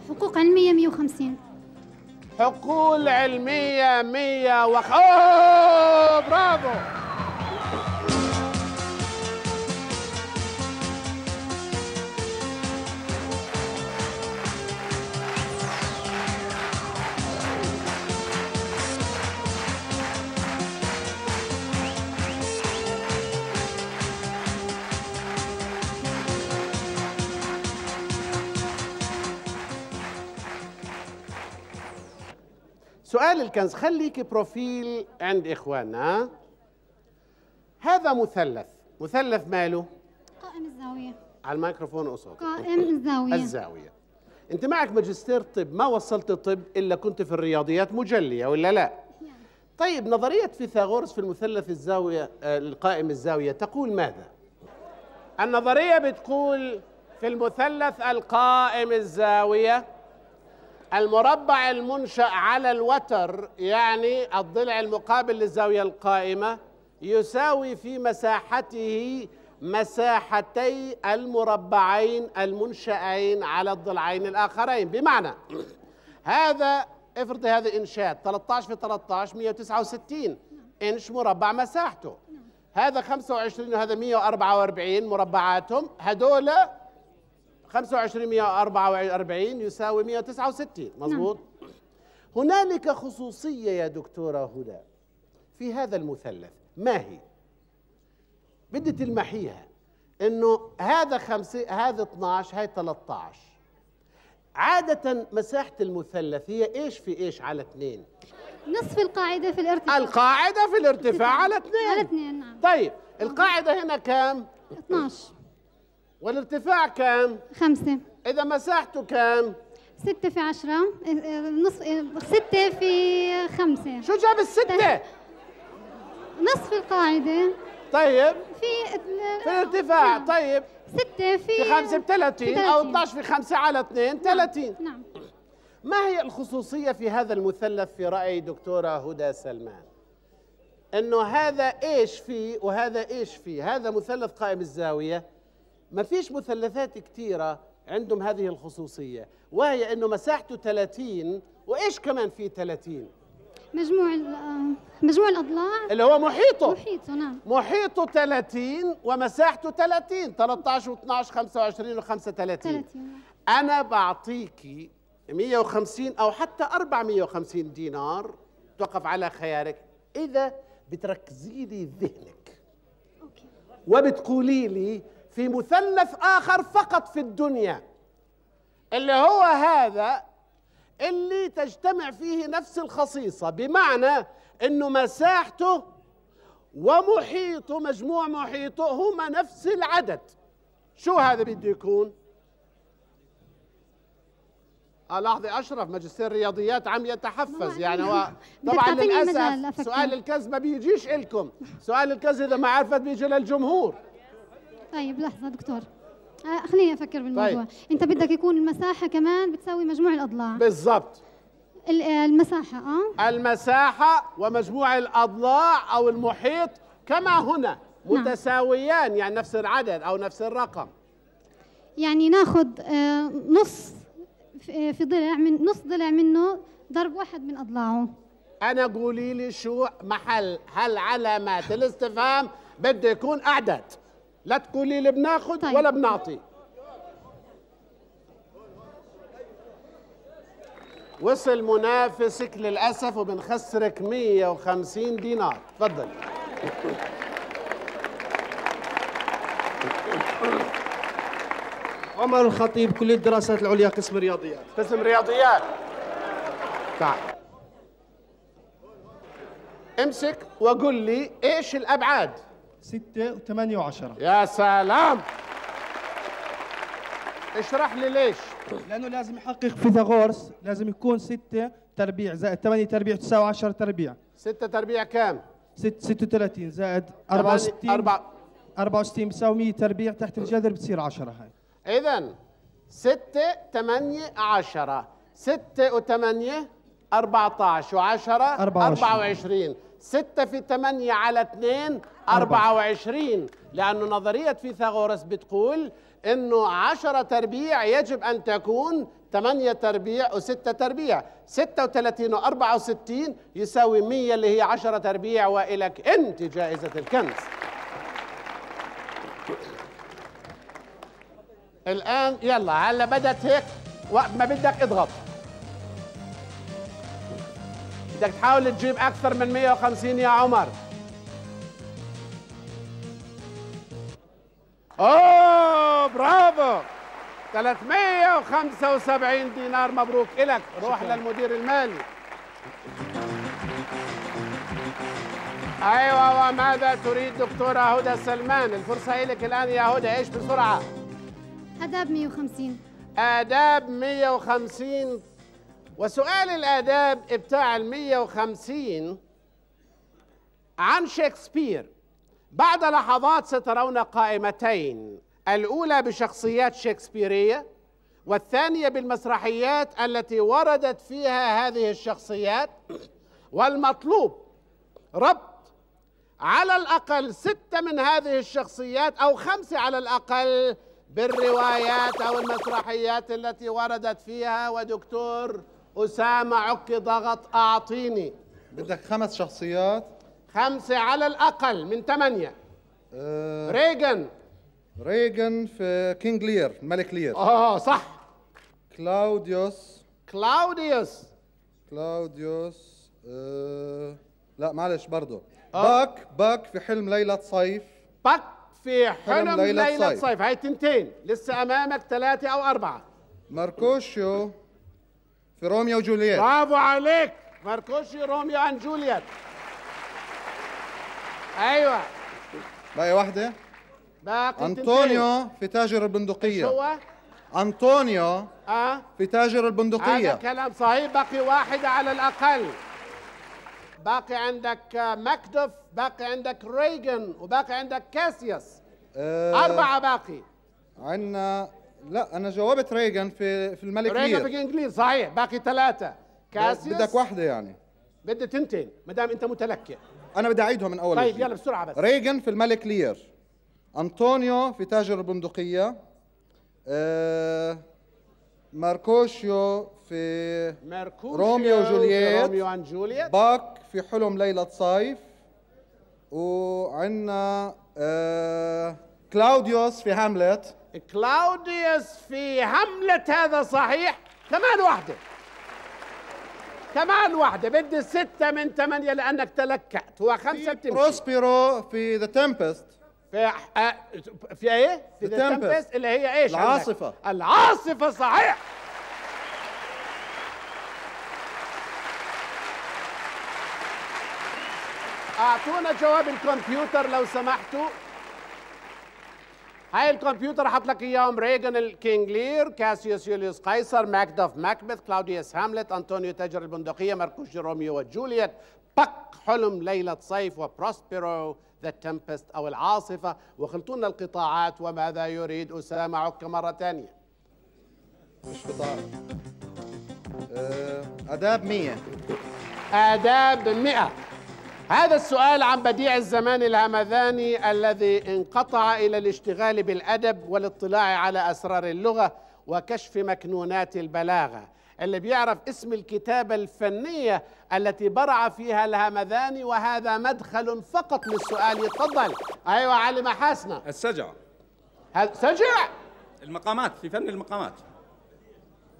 حقوق علمية 150 حقول علمية مية وخ... أوه برافو! سؤال الكنز خليك profile عند إخواننا. هذا مثلث مثلث ماله؟ قائم الزاوية. على الميكروفون قصاد قائم الزاوية. الزاوية. أنت معك ماجستير طب ما وصلت طب إلا كنت في الرياضيات مجلية ولا لا؟ طيب نظرية فيثاغورس في المثلث الزاوية آه، القائم الزاوية تقول ماذا؟ النظرية بتقول في المثلث القائم الزاوية المربع المنشأ على الوتر يعني الضلع المقابل للزاوية القائمة يساوي في مساحته مساحتي المربعين المنشأين على الضلعين الآخرين. بمعنى هذا افرض هذا إنشاء 13 في 13 169 إنش مربع مساحته. هذا 25 وهذا 144 مربعاتهم هدول 25 144 يساوي 169 مظبوط؟ هنالك خصوصية يا دكتورة هدى في هذا المثلث. ما هي؟ بدي تلمحيها إنه هذا خمسة هذا 12 هاي 13 عادة مساحة المثلث هي إيش في إيش على اثنين؟ نصف القاعدة في الارتفاع. القاعدة في الارتفاع على اثنين على اثنين. نعم. طيب القاعدة هنا كام؟ 12 والارتفاع كام؟ 5 إذا مساحته كام؟ 6 في 10 نصف 6 في 5 شو جاب الستة؟ نصف القاعدة. طيب. في في الارتفاع. طيب. 6 في في 5 ب 30 أو 12 في 5 على 2 30 نعم. ما هي الخصوصية في هذا المثلث في رأي دكتورة هدى سلمان؟ إنه هذا إيش فيه وهذا إيش فيه، هذا مثلث قائم الزاوية. ما فيش مثلثات كثيرة عندهم هذه الخصوصية، وهي إنه مساحته 30 وإيش كمان فيه 30 مجموع آه، مجموع الأضلاع؟ اللي هو محيطه. محيطه نعم. محيطه 30 ومساحته 30 13 و12 25 و5 30 30 أنا بعطيكي 150 أو حتى 450 دينار توقف على خيارك. إذا بتركزي لي ذهنك. وبتقولي لي في مثلث آخر فقط في الدنيا. اللي هو هذا اللي تجتمع فيه نفس الخصيصة بمعنى إنه مساحته ومحيطه مجموع محيطه هما نفس العدد. شو هذا بده يكون؟ آه لحظة أشرف ماجستير رياضيات عم يتحفز يعني هو طبعا للأسف. سؤال الكذب ما بيجيش إلكم. سؤال الكذب إذا ما عرفت بيجي للجمهور. طيب لحظة دكتور. آه خليني أفكر بالموضوع. طيب. أنت بدك يكون المساحة كمان بتساوي مجموع الأضلاع. بالضبط. ال- آه، المساحة أه؟ المساحة ومجموع الأضلاع أو المحيط كما هنا نعم. متساويان يعني نفس العدد أو نفس الرقم. يعني ناخذ آه نص في في ضلع من نص ضلع منه ضرب واحد من أضلاعه. أنا قولي لي شو محل هل علامات الاستفهام بده يكون أعداد؟ لا تقولي لي بناخذ طيب. ولا بنعطي. وصل منافسك للأسف وبنخسرك 150 دينار. تفضل. عمر الخطيب كلية الدراسات العليا قسم رياضيات. قسم رياضيات. تعال. امسك وقل لي إيش الأبعاد؟ 6 و 8 و10 يا سلام! اشرح لي ليش؟ لأنه لازم يحقق فيثاغورس لازم يكون 6 تربيع زائد 8 تربيع تساوي 10 تربيع. 6 تربيع كام؟ 6 36 زائد 64 4 64 بيساوي 100 تربيع تحت الجذر بتصير 10 هاي. اذا 6 8 10 6 و8 14 و10 24 24 أربعة وعشرين. وعشرين ستة في ثمانية على اثنين أربعة. وعشرين. لأنه نظرية فيثاغورس بتقول إنه عشرة تربيع يجب أن تكون ثمانية تربيع وستة تربيع. ستة وثلاثين وأربعة وستين يساوي مية اللي هي عشرة تربيع وإلك أنت جائزة الكنز. الآن يلا هلا بدت هيك وقت ما بدك اضغط. بدك تحاول تجيب أكثر من 150 يا عمر. أوه برافو. 375 دينار مبروك إلك. روح للمدير المالي. أيوة وماذا تريد دكتورة هدى سلمان؟ الفرصة إلك الآن يا هدى. إيش بسرعة؟ آداب 150 آداب 150 وسؤال الآداب بتاع ال 150 عن شكسبير. بعد لحظات سترون قائمتين الأولى بشخصيات شكسبيرية والثانية بالمسرحيات التي وردت فيها هذه الشخصيات. والمطلوب ربط على الأقل ستة من هذه الشخصيات أو خمسة على الأقل بالروايات أو المسرحيات التي وردت فيها. ودكتور أسامة عكي ضغط أعطيني. بدك خمس شخصيات؟ خمسة على الأقل من ثمانية. آه. ريغن ريغن في King Lear الملك لير. آه صح. كلاوديوس. كلاوديوس. كلاوديوس آه. لا معلش برضه آه. باك باك في حلم ليلة صيف. باك في حلم, حلم ليلة, ليلة صيف. صيف. هاي تنتين. لسه أمامك ثلاثة أو أربعة. ماركوشيو. في روميو وجولييت. برافو عليك. ماركوشيو Romeo and Juliet. أيوة. باقي واحدة؟ باقي تنتين. أنطونيو في تاجر شو البندقية هو؟ أنطونيو آه. في تاجر هذا البندقية كلام صحيح. باقي واحدة على الأقل. باقي عندك آه، ماكدوف باقي عندك ريغن وباقي عندك كاسيوس آه. أربعة باقي. عنا لا أنا جاوبت ريغن في في الملك لير في إنجليز صحيح. باقي ثلاثة. كاسيوس بدك واحدة يعني. بدي تنتين ما دام أنت متلكئ أنا بدي أعيدهم من أول طيب. يلا بسرعة بس. ريغن في الملك لير. أنطونيو في تاجر البندقية. آه ماركوشيو في ميركوشيو روميو وجولييت. Romeo and Juliet. باك في حلم ليلة صيف. وعنا آه كلاوديوس في هاملت. كلاوديوس في هاملت هذا صحيح كمان واحدة كمان واحدة بدي ستة من ثمانية لأنك تلكأت هو خمسة بتمشي بروسبيرو في The Tempest في آه، في إيه؟ في Tempest. Tempest اللي هي إيش؟ عندك؟ العاصفة. العاصفة صحيح أعطونا جواب الكمبيوتر لو سمحتوا هاي الكمبيوتر حط لك اياهم ريغن ال King Lear كاسيوس يوليوس قيصر ماكدوف ماكبث كلاوديوس هاملت أنطونيو تاجر البندقية ماركوشيو روميو وجولييت. باك حلم ليلة صيف وبروسبيرو The Tempest أو العاصفة. وخلطونا القطاعات وماذا يريد اسامه عك مرة ثانية مش قطاع. آه، آداب 100 آداب مئة هذا السؤال عن بديع الزمان الهمذاني الذي انقطع إلى الاشتغال بالأدب والاطلاع على أسرار اللغة وكشف مكنونات البلاغة. اللي بيعرف اسم الكتابة الفنية التي برع فيها الهمذاني وهذا مدخل فقط للسؤال. يتفضل أيوة علي محاسنة السجع. هل سجع؟ المقامات في فن المقامات.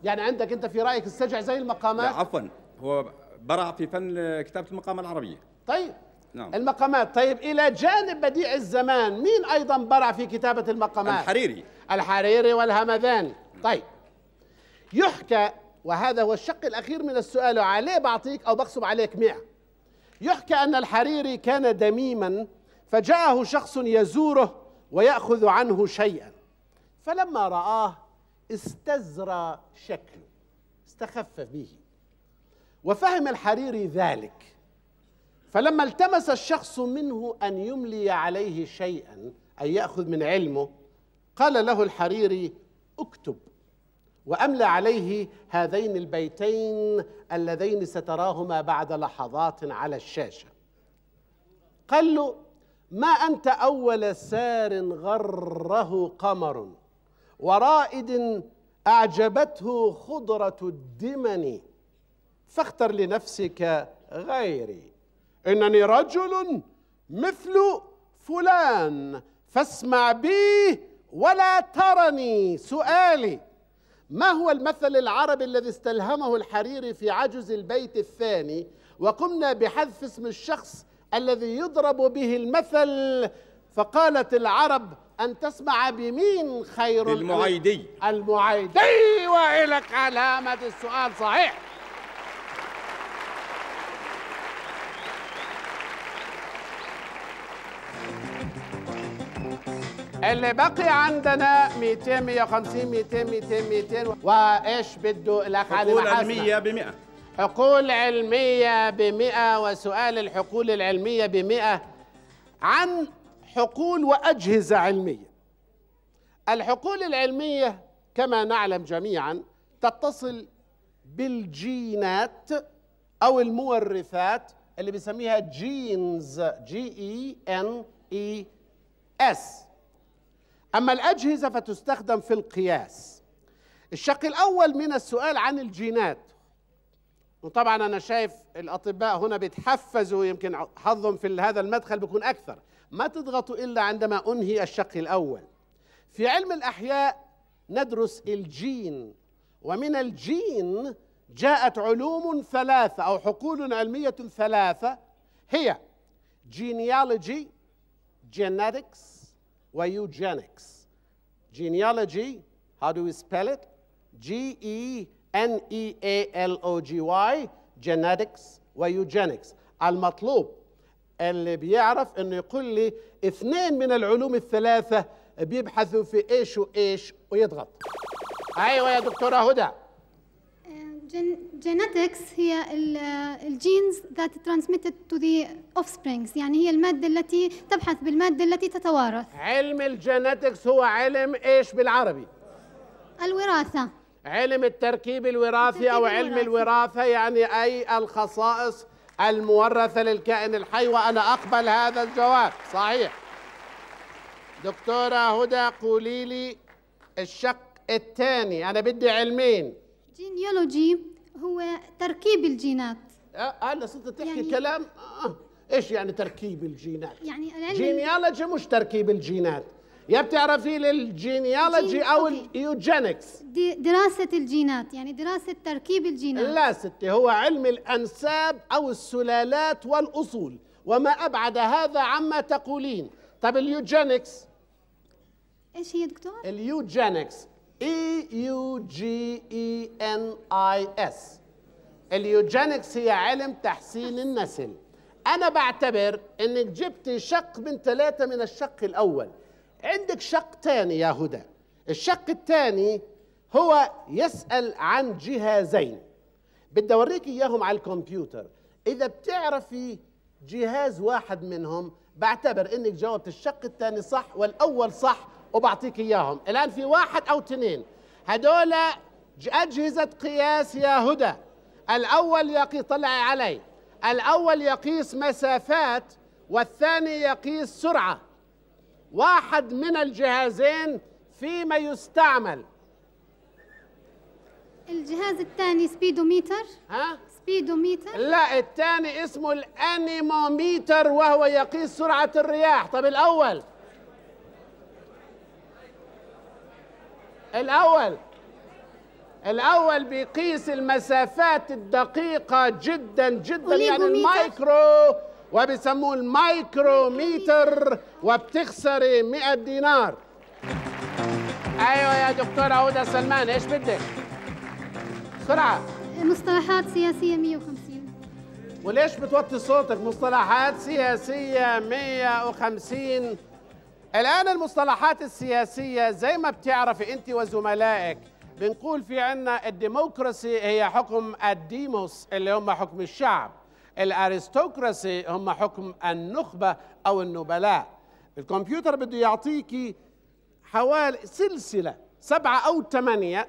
يعني عندك أنت في رأيك السجع زي لا المقامات عفوا. هو برع في فن كتابة المقامة العربية. طيب. نعم. المقامات. طيب إلى جانب بديع الزمان مين أيضا برع في كتابة المقامات؟ الحريري. الحريري والهمذاني. طيب. يحكى وهذا هو الشق الأخير من السؤال وعليه بعطيك أو بقسم عليك مئة. يحكى أن الحريري كان دميما فجاءه شخص يزوره ويأخذ عنه شيئا. فلما رآه استزرى شكله استخف به. وفهم الحريري ذلك. فلما التمس الشخص منه أن يملي عليه شيئا أي يأخذ من علمه قال له الحريري اكتب وأملى عليه هذين البيتين اللذين ستراهما بعد لحظات على الشاشة. قال له ما أنت أول سار غره قمر ورائد أعجبته خضرة الدمن فاختر لنفسك غيري. إنني رجل مثل فلان فاسمع بي ولا ترني سؤالي. ما هو المثل العربي الذي استلهمه الحريري في عجز البيت الثاني؟ وقمنا بحذف اسم الشخص الذي يضرب به المثل فقالت العرب أن تسمع بمين خير؟ بالمعيدي. المعيدي. والك علامه السؤال صحيح. اللي بقي عندنا 200 150 200 200 200 وإيش بده الأخ علي حقول؟ علمية بمئة. حقول علمية بمئة. وسؤال الحقول العلمية بمئة. عن حقول وأجهزة علمية. الحقول العلمية كما نعلم جميعا تتصل بالجينات أو المورثات اللي بسميها genes G E N E S أما الأجهزة فتستخدم في القياس. الشق الأول من السؤال عن الجينات. وطبعا أنا شايف الأطباء هنا بيتحفزوا يمكن حظهم في هذا المدخل بيكون أكثر. ما تضغطوا إلا عندما أنهي الشق الأول. في علم الأحياء ندرس الجين ومن الجين جاءت علوم ثلاثة أو حقول علمية ثلاثة. هي genealogy genetics وeugenics genealogy how do we spell it? G E N E A L O G Y genetics وeugenics المطلوب اللي بيعرف إنه يقول لي اثنين من العلوم الثلاثة بيبحثوا في إيش وإيش ويضغط. أيوه يا دكتورة هدى. Genetics هي ال- الجينز that transmitted to the offsprings. يعني هي المادة التي تبحث بالمادة التي تتوارث. علم الجينيتكس هو علم إيش بالعربي؟ الوراثة. علم التركيب الوراثي أو علم الوراثة يعني أي الخصائص المورثة للكائن الحي وأنا أقبل هذا الجواب. صحيح. دكتورة هدى قولي لي الشق الثاني. أنا بدي علمين. Genealogy هو تركيب الجينات. أه، هلا صرت تحكي يعني- كلام آه. إيش يعني تركيب الجينات؟ يعني العلم genealogy مش تركيب الجينات. يا بتعرفي لل genealogy جين- أو. ال eugenics دي دراسة الجينات يعني دراسة تركيب الجينات. لا ستي هو علم الأنساب أو السلالات والأصول. وما أبعد هذا عما تقولين. طب ال eugenics إيش هي دكتور؟ ال eugenics N I S ال eugenics هي علم تحسين النسل. أنا بعتبر إنك جبتي شق من ثلاثة من الشق الأول. عندك شق ثاني يا هدى. الشق الثاني هو يسأل عن جهازين. بدي أوريك إياهم على الكمبيوتر. إذا بتعرفي جهاز واحد منهم بعتبر إنك جاوبت الشق الثاني صح والأول صح وبعطيك إياهم. الآن في واحد أو اثنين. هدول أجهزة قياس يا هدى. الأول يقيس طلعي علي. الأول يقيس مسافات والثاني يقيس سرعة. واحد من الجهازين فيما يستعمل. الجهاز الثاني speedometer ها؟ speedometer لا الثاني اسمه ال anemometer وهو يقيس سرعة الرياح. طب الأول الأول الأول بيقيس المسافات الدقيقة جدا جدا يعني. المايكرو وبيسموه المايكروميتر وبتخسري 100 دينار. أيوة يا دكتورة هدى سلمان إيش بدك؟ بسرعة. مصطلحات سياسية 150 وليش بتوطي صوتك؟ مصطلحات سياسية 150 الآن المصطلحات السياسية زي ما بتعرفي أنت وزملائك بنقول في عنا ال democracy هي حكم ال demos اللي هم حكم الشعب. ال aristocracy هم حكم النخبة أو النبلاء. الكمبيوتر بده يعطيكي حوالي سلسلة سبعة أو ثمانية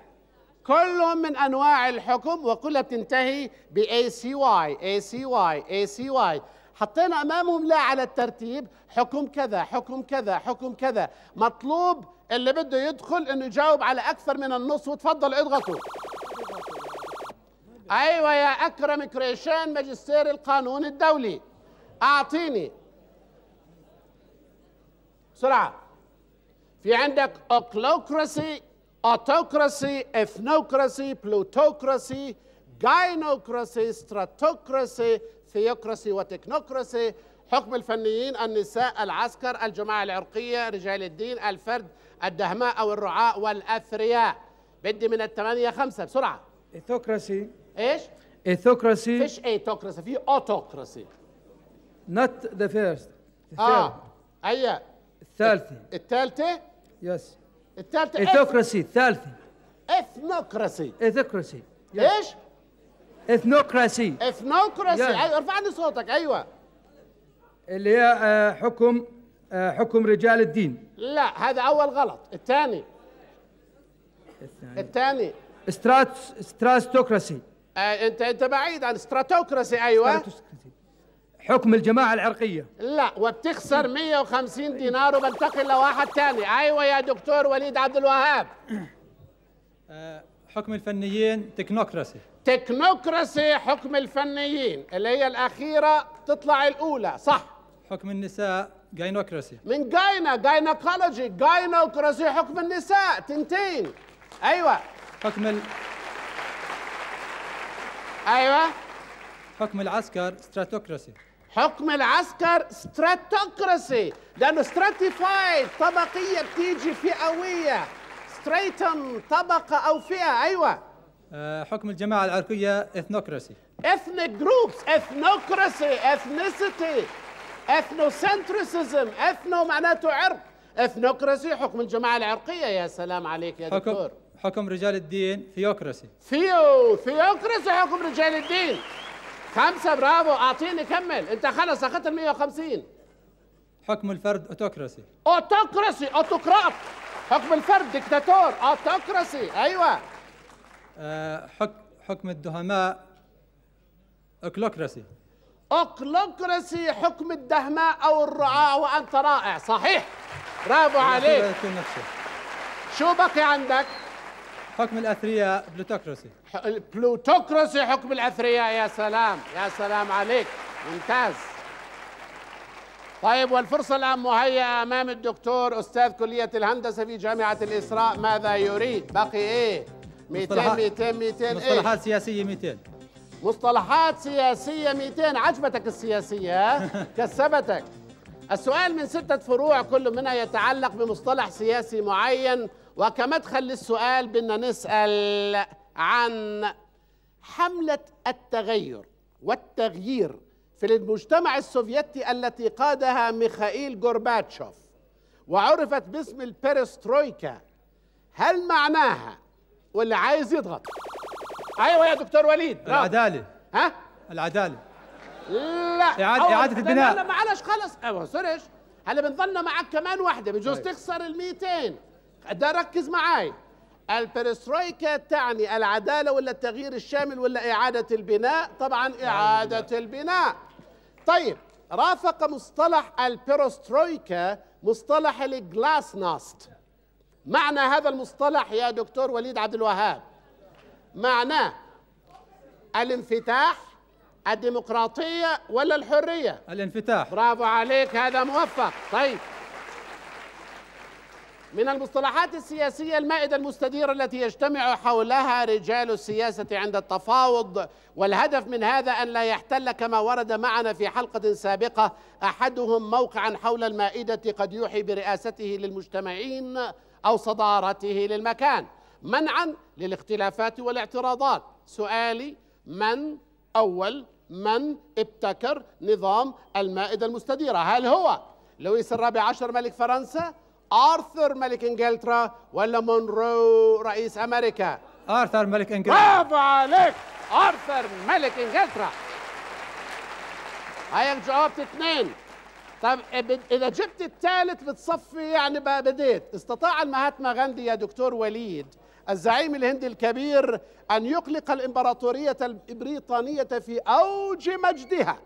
كلهم من أنواع الحكم وكلها بتنتهي ب A C Y حطينا أمامهم لا على الترتيب حكم كذا حكم كذا حكم كذا. مطلوب اللي بده يدخل إنه يجاوب على أكثر من النص وتفضل اضغطوا أيوه يا أكرم كريشان ماجستير القانون الدولي. أعطيني. بسرعة. في عندك ochlocracy autocracy ethnocracy plutocracy gynocracy stratocracy theocracy و technocracy حكم الفنيين النساء العسكر الجماعة العرقية رجال الدين الفرد الدهماء أو الرعاء والأثرياء. بدي من الثمانية خمسة بسرعة. ethocracy إيش؟ ethocracy فيش ethocracy في autocracy not the first. The آه. third. أي الثالثة. الثالثة yes الثالثة ethocracy الثالثة. ethnocracy ethocracy إيش؟ ethnocracy ethnocracy يا. أيوة ارفع لي صوتك. أيوه. اللي هي آه، حكم آه، حكم رجال الدين. لا هذا أول غلط. الثاني. الثاني. strat- strastocracy آه أنت أنت بعيد عن stratocracy أيوه. حكم الجماعة العرقية. لا وبتخسر 150 دينار وبنتقل لواحد ثاني أيوه يا دكتور وليد عبد الوهاب. آه، حكم الفنيين تكنوكراسي تكنوكراسي حكم الفنيين اللي هي الأخيرة تطلع الأولى صح؟ حكم النساء gynocracy. من gyna gynecology gynocracy حكم النساء تنتين. أيوه. حكم ال... أيوه. حكم العسكر stratocracy. حكم العسكر stratocracy. لأنه stratified طبقية بتيجي فئوية. stratum طبقة أو فئة أيوه. آه، حكم الجماعة العرقية ethnocracy ethnic groups ethnicity ethnicity ethnocentrism ethno معناته عرق. Ethnocracy حكم الجماعة العرقية. يا سلام عليك يا حكم دكتور. حكم رجال الدين ثيوكراسي ثيو ثيوكراسي حكم رجال الدين. خمسة برافو. أعطيني كمل. أنت خلص أخذت ال 150 حكم الفرد autocracy autocracy autocrat حكم الفرد دكتاتور autocracy أيوة. آه، حك... حكم الدهماء. ochlocracy ochlocracy حكم الدهماء أو الرعاع وأنت رائع. صحيح. برافو عليك. شو بقي عندك؟ حكم الأثرياء plutocracy. ال plutocracy حكم الأثرياء. يا سلام يا سلام عليك. ممتاز. طيب والفرصة الآن مهيئة أمام الدكتور أستاذ كلية الهندسة في جامعة الإسراء. ماذا يريد؟ بقي إيه؟ 200 مصطلحات- 200 200 إيه؟ مصطلحات سياسية 200 مصطلحات سياسية 200 عجبتك السياسية ها؟ كسبتك. السؤال من ستة فروع كل منها يتعلق بمصطلح سياسي معين. وكمدخل للسؤال بدنا نسأل عن حملة التغير والتغيير في المجتمع السوفيتي التي قادها ميخائيل غورباتشوف. وعرفت باسم البيرسترويكا. هل معناها واللي عايز يضغط. أيوه يا دكتور وليد. برافو. العدالة. ها؟ العدالة. لا. إعادة لا، البناء. لا لا معلش خلص. أيوه سرش هلا بنظلنا معك كمان واحدة. بجوز طيب. تخسر ال 200 ده ركز معاي. البرسترويكا تعني العدالة ولا التغيير الشامل ولا إعادة البناء؟ طبعا إعادة البناء. طيب رافق مصطلح البيروسترويكا مصطلح الجلاسناست. معنى هذا المصطلح يا دكتور وليد عبد الوهاب؟ معناه الانفتاح الديمقراطية ولا الحرية؟ الانفتاح. برافو عليك هذا موفق. طيب. من المصطلحات السياسية المائدة المستديرة التي يجتمع حولها رجال السياسة عند التفاوض والهدف من هذا أن لا يحتل كما ورد معنا في حلقة سابقة أحدهم موقعا حول المائدة قد يوحي برئاسته للمجتمعين أو صدارته للمكان. منعا للاختلافات والاعتراضات. سؤالي من أول من ابتكر نظام المائدة المستديرة؟ هل هو لويس الرابع عشر ملك فرنسا آرثر ملك إنجلترا ولا مونرو رئيس أمريكا؟ آرثر ملك إنجلترا. برافو عليك! آرثر ملك إنجلترا. هيك جاوبت اثنين طب إب- إذا جبت الثالث بتصفي يعني بقى بديت. استطاع المهاتما غاندي يا دكتور وليد الزعيم الهندي الكبير أن يقلق الإمبراطورية البريطانية في أوج مجدها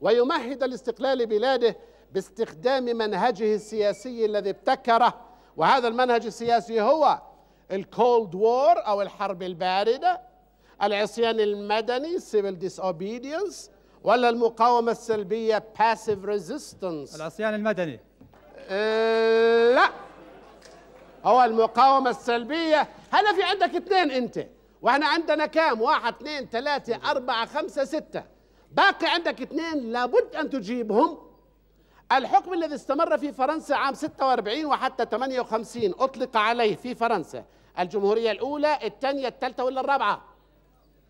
ويمهد لاستقلال بلاده باستخدام منهجه السياسي الذي ابتكره. وهذا المنهج السياسي هو الكولد وور أو الحرب الباردة العصيان المدني civil disobedience ولا المقاومة السلبية passive resistance العصيان المدني. آه، لا. هو المقاومة السلبية. هلا في عندك اثنين انت. وإحنا عندنا كام؟ واحد اثنين ثلاثة أربعة خمسة ستة. باقي عندك اثنين لابد أن تجيبهم. الحكم الذي استمر في فرنسا عام 46 وحتى 58 أطلق عليه في فرنسا. الجمهورية الأولى الثانية الثالثة ولا الرابعة؟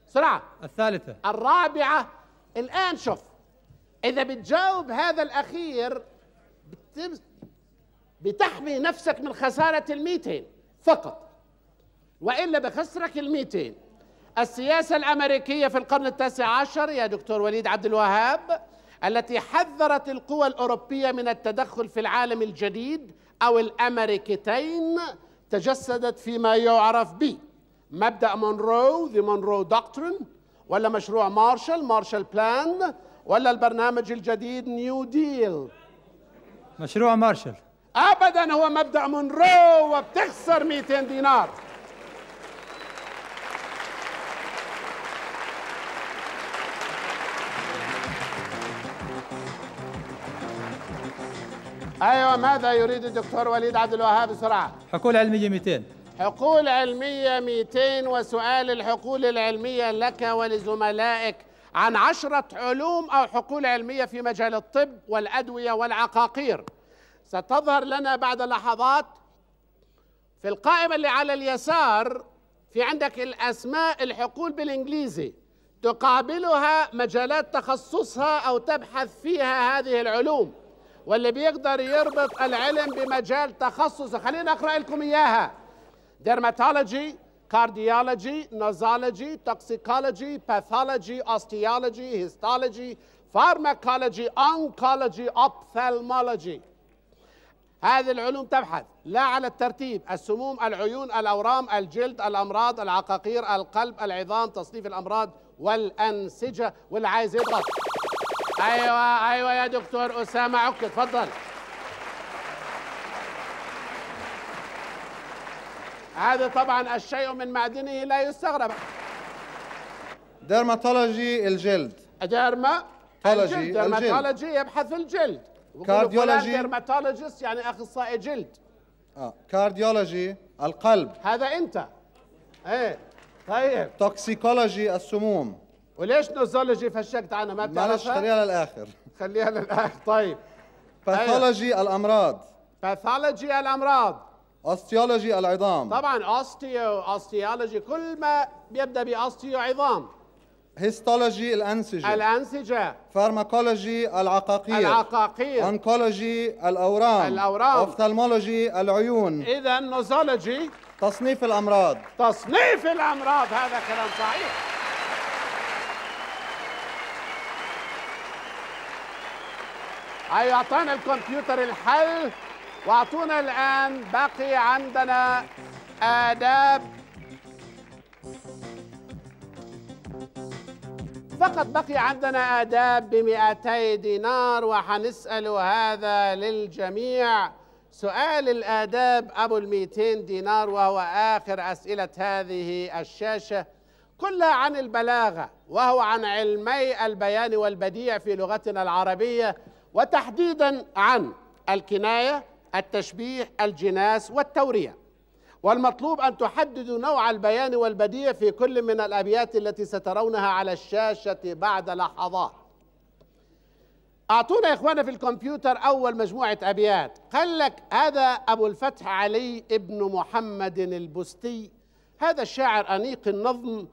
سرعة. الثالثة. الرابعة الآن شوف إذا بتجاوب هذا الأخير بت- بتحمي نفسك من خسارة الميتين فقط وإلا بخسرك الميتين. السياسة الأمريكية في القرن التاسع عشر يا دكتور وليد عبد الوهاب التي حذرت القوى الأوروبية من التدخل في العالم الجديد أو الأمريكتين تجسدت فيما يعرف ب. مبدأ مونرو the Monroe Doctrine ولا مشروع مارشال Marshall Plan ولا البرنامج الجديد New Deal؟ مشروع مارشال. ابدا هو مبدأ مونرو وبتخسر 200 دينار. أيوه ماذا يريد الدكتور وليد عبد الوهاب بسرعة؟ حقول علمية 200 حقول علمية 200 وسؤال الحقول العلمية لك ولزملائك عن عشرة علوم أو حقول علمية في مجال الطب والأدوية والعقاقير. ستظهر لنا بعد لحظات في القائمة اللي على اليسار في عندك الأسماء الحقول بالإنجليزي. تقابلها مجالات تخصصها أو تبحث فيها هذه العلوم. واللي بيقدر يربط العلم بمجال تخصصه. خلينا أقرأ لكم إياها. Dermatology, cardiology, nosology, toxicology, pathology, osteology, histology, pharmacology, oncology, ophthalmology. هذه العلوم تبحث لا على الترتيب السموم العيون الأورام الجلد الأمراض العقاقير القلب العظام تصنيف الأمراض والأنسجة واللي عايز يضغط أيوة أيوة يا دكتور أسامة عكي تفضل هذا طبعا الشيء من معدنه لا يستغرب. dermatology الجلد. derma الجلد. dermatology يبحث الجلد. cardiology. dermatologist يعني أخصائي جلد. آه cardiology القلب. هذا أنت. إيه طيب. toxicology السموم. وليش nosology فشكت عنها ما معلش بتعرفها؟ خليها للآخر. خليها للآخر طيب. pathology الأمراض. pathology الأمراض. osteology العظام. طبعا osteo osteology كل ما بيبدأ ب osteo عظام. histology الأنسجة. الأنسجة. pharmacology العقاقير. العقاقير. oncology الأورام. الأورام. ophthalmology العيون. اذا nosology. تصنيف الأمراض. تصنيف الأمراض. هذا كلام صحيح. هاي اعطانا الكمبيوتر الحل. واعطونا الآن بقي عندنا آداب فقط بقي عندنا آداب ب 200 دينار وحنسأل هذا للجميع. سؤال الآداب أبو ال 200 دينار وهو آخر أسئلة هذه الشاشة. كلها عن البلاغة وهو عن علمي البيان والبديع في لغتنا العربية وتحديدا عن الكناية التشبيه الجناس والتورية. والمطلوب أن تحددوا نوع البيان والبديع في كل من الأبيات التي سترونها على الشاشة بعد لحظات. أعطونا يا إخوانا في الكمبيوتر أول مجموعة أبيات. قال لك هذا أبو الفتح علي ابن محمد البستي. هذا الشاعر أنيق النظم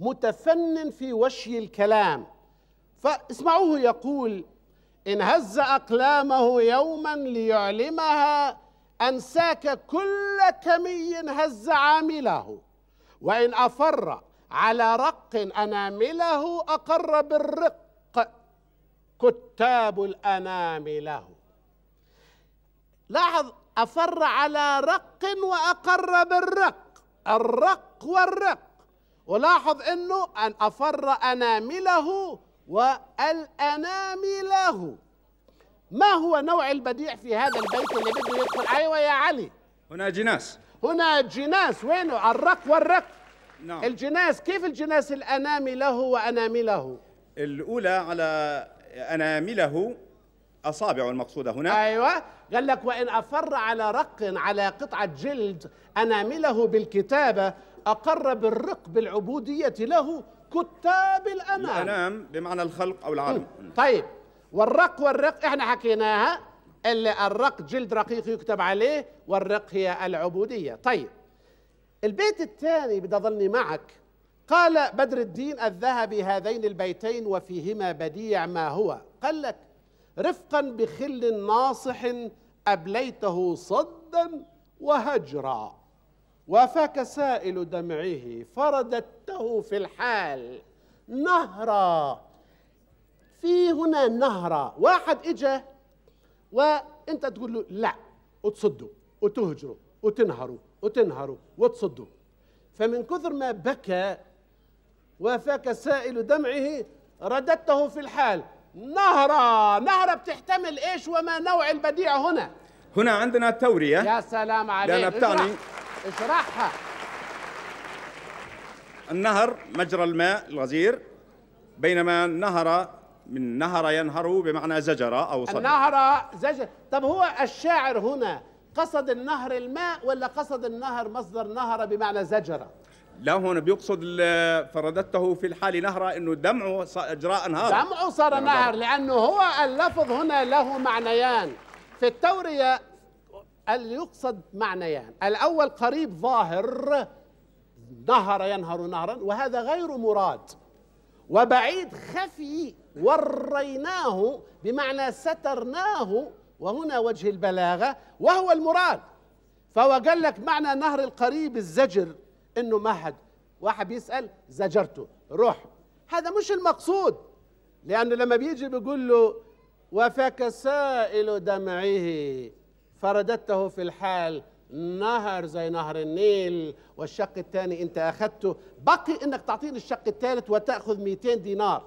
متفنن في وشي الكلام. فاسمعوه يقول إن هز أقلامه يوما ليعلمها أنساك كل كمي هز عامله وإن أفر على رق أنامله أقر بالرق كتاب الأنام له لاحظ أفر على رق وأقر بالرق الرق والرق. ولاحظ أنه أن أفر أنامله والأنامله ما هو نوع البديع في هذا البيت اللي بده يدخل؟ أيوة يا علي. هنا جناس. هنا جناس. وينه؟ الرق والرق نعم. الجناس كيف الجناس الأنامله وأنامله الأولى على أنامله أصابع المقصودة هنا. أيوه. قال لك وإن افر على رق على قطعة جلد أنامله بالكتابة أقر بالرق بالعبودية له كتاب الأنام. الأنام بمعنى الخلق أو العالم. طيب. والرق والرق إحنا حكيناها اللي الرق جلد رقيق يكتب عليه والرق هي العبودية. طيب. البيت الثاني بدي اظلني معك. قال بدر الدين الذهبي هذين البيتين وفيهما بديع ما هو. قال لك رفقا بخل ناصح أبليته صدا وهجرا. وفاك سائل دمعه فرددته في الحال. نهرا. في هنا نهرا. واحد إجا وأنت تقول له لا وتصده وتهجره وتنهره وتنهره وتصده فمن كثر ما بكى وفاك سائل دمعه رددته في الحال. نهرة نهرة بتحتمل إيش وما نوع البديع هنا؟ هنا عندنا تورية. يا سلام عليك. لأنها بتعني اشرح- اشرحها النهر مجرى الماء الغزير بينما النهر من نهر ينهر بمعنى زجر أو صدر. النهر زج طب هو الشاعر هنا قصد النهر الماء ولا قصد النهر مصدر نهر بمعنى زجرة لا هون بيقصد فرددته في الحال نهرا إنه دمعه إجراء انهار دمعه صار نعم، نهر. لأنه هو اللفظ هنا له معنيان. في التورية اللي يقصد معنيان الأول قريب ظاهر نهر ينهر نهرا وهذا غير مراد. وبعيد خفي وريناه بمعنى سترناه وهنا وجه البلاغة وهو المراد. فهو قال لك معنى نهر القريب الزجر إنه مهد واحد بيسأل زجرته روح. هذا مش المقصود لأنه لما بيجي بيقول له وفاك سائل دمعه؟ فرددته في الحال نهر زي نهر النيل والشق الثاني انت أخذته. بقي إنك تعطيني الشق الثالث وتأخذ 200 دينار.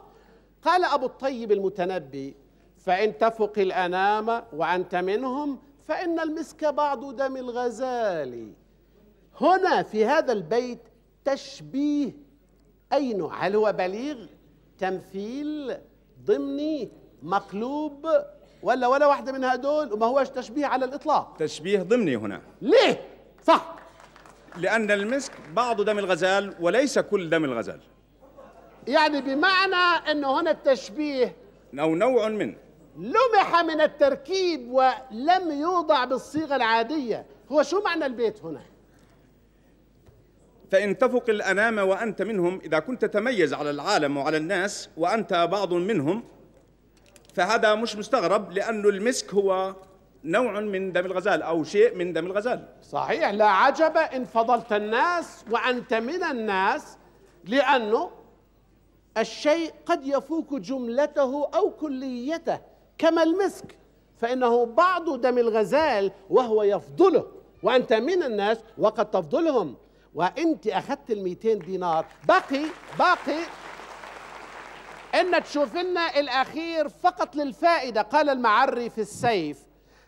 قال أبو الطيب المتنبي فإن تفق الأنام وأنت منهم فإن المسك بعض دم الغزال. هنا في هذا البيت تشبيه اي نوع هل هو بليغ؟ تمثيل ضمني مقلوب ولا ولا واحدة من هدول وما هوش تشبيه على الإطلاق. تشبيه ضمني هنا. ليه؟ صح. لأن المسك بعض دم الغزال وليس كل دم الغزال. يعني بمعنى أنه هنا التشبيه أو نوع منه لمح من التركيب ولم يوضع بالصيغة العادية. هو شو معنى البيت هنا؟ فإن تفق الأنام وأنت منهم إذا كنت تميز على العالم وعلى الناس وأنت بعض منهم فهذا مش مستغرب لأنه المسك هو نوع من دم الغزال أو شيء من دم الغزال. صحيح لا عجب إن فضلت الناس وأنت من الناس لأنه الشيء قد يفوق جملته أو كليته كما المسك. فإنه بعض دم الغزال وهو يفضله وأنت من الناس وقد تفضلهم. وأنت أخذت الميتين دينار. باقي باقي. إن تشوف لنا الأخير فقط للفائدة قال المعري في السيف.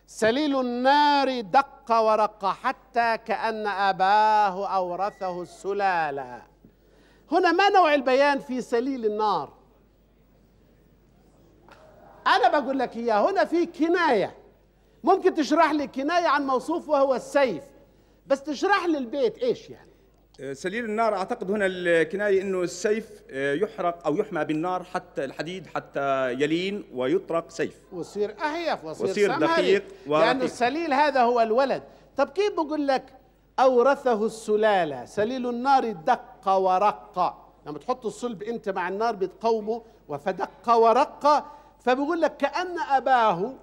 سليل النار دق ورق حتى كأن أباه أورثه السلالة. هنا ما نوع البيان في سليل النار؟ أنا بقول لك إياه هنا في كناية. ممكن تشرح لي كناية عن موصوف وهو السيف بس تشرح لي البيت إيش يعني؟ سليل النار أعتقد هنا الكناية إنه السيف آه، يحرق أو يحمى بالنار حتى الحديد حتى يلين ويطرق سيف. ويصير أهيف ويصير. دقيق ورقيق. لأنه السليل هذا هو الولد. طب كيف بقول لك أورثه السلالة؟ سليل النار دق ورق. لما تحط الصلب أنت مع النار بتقومه فدق ورق. فبقول لك كأن أباه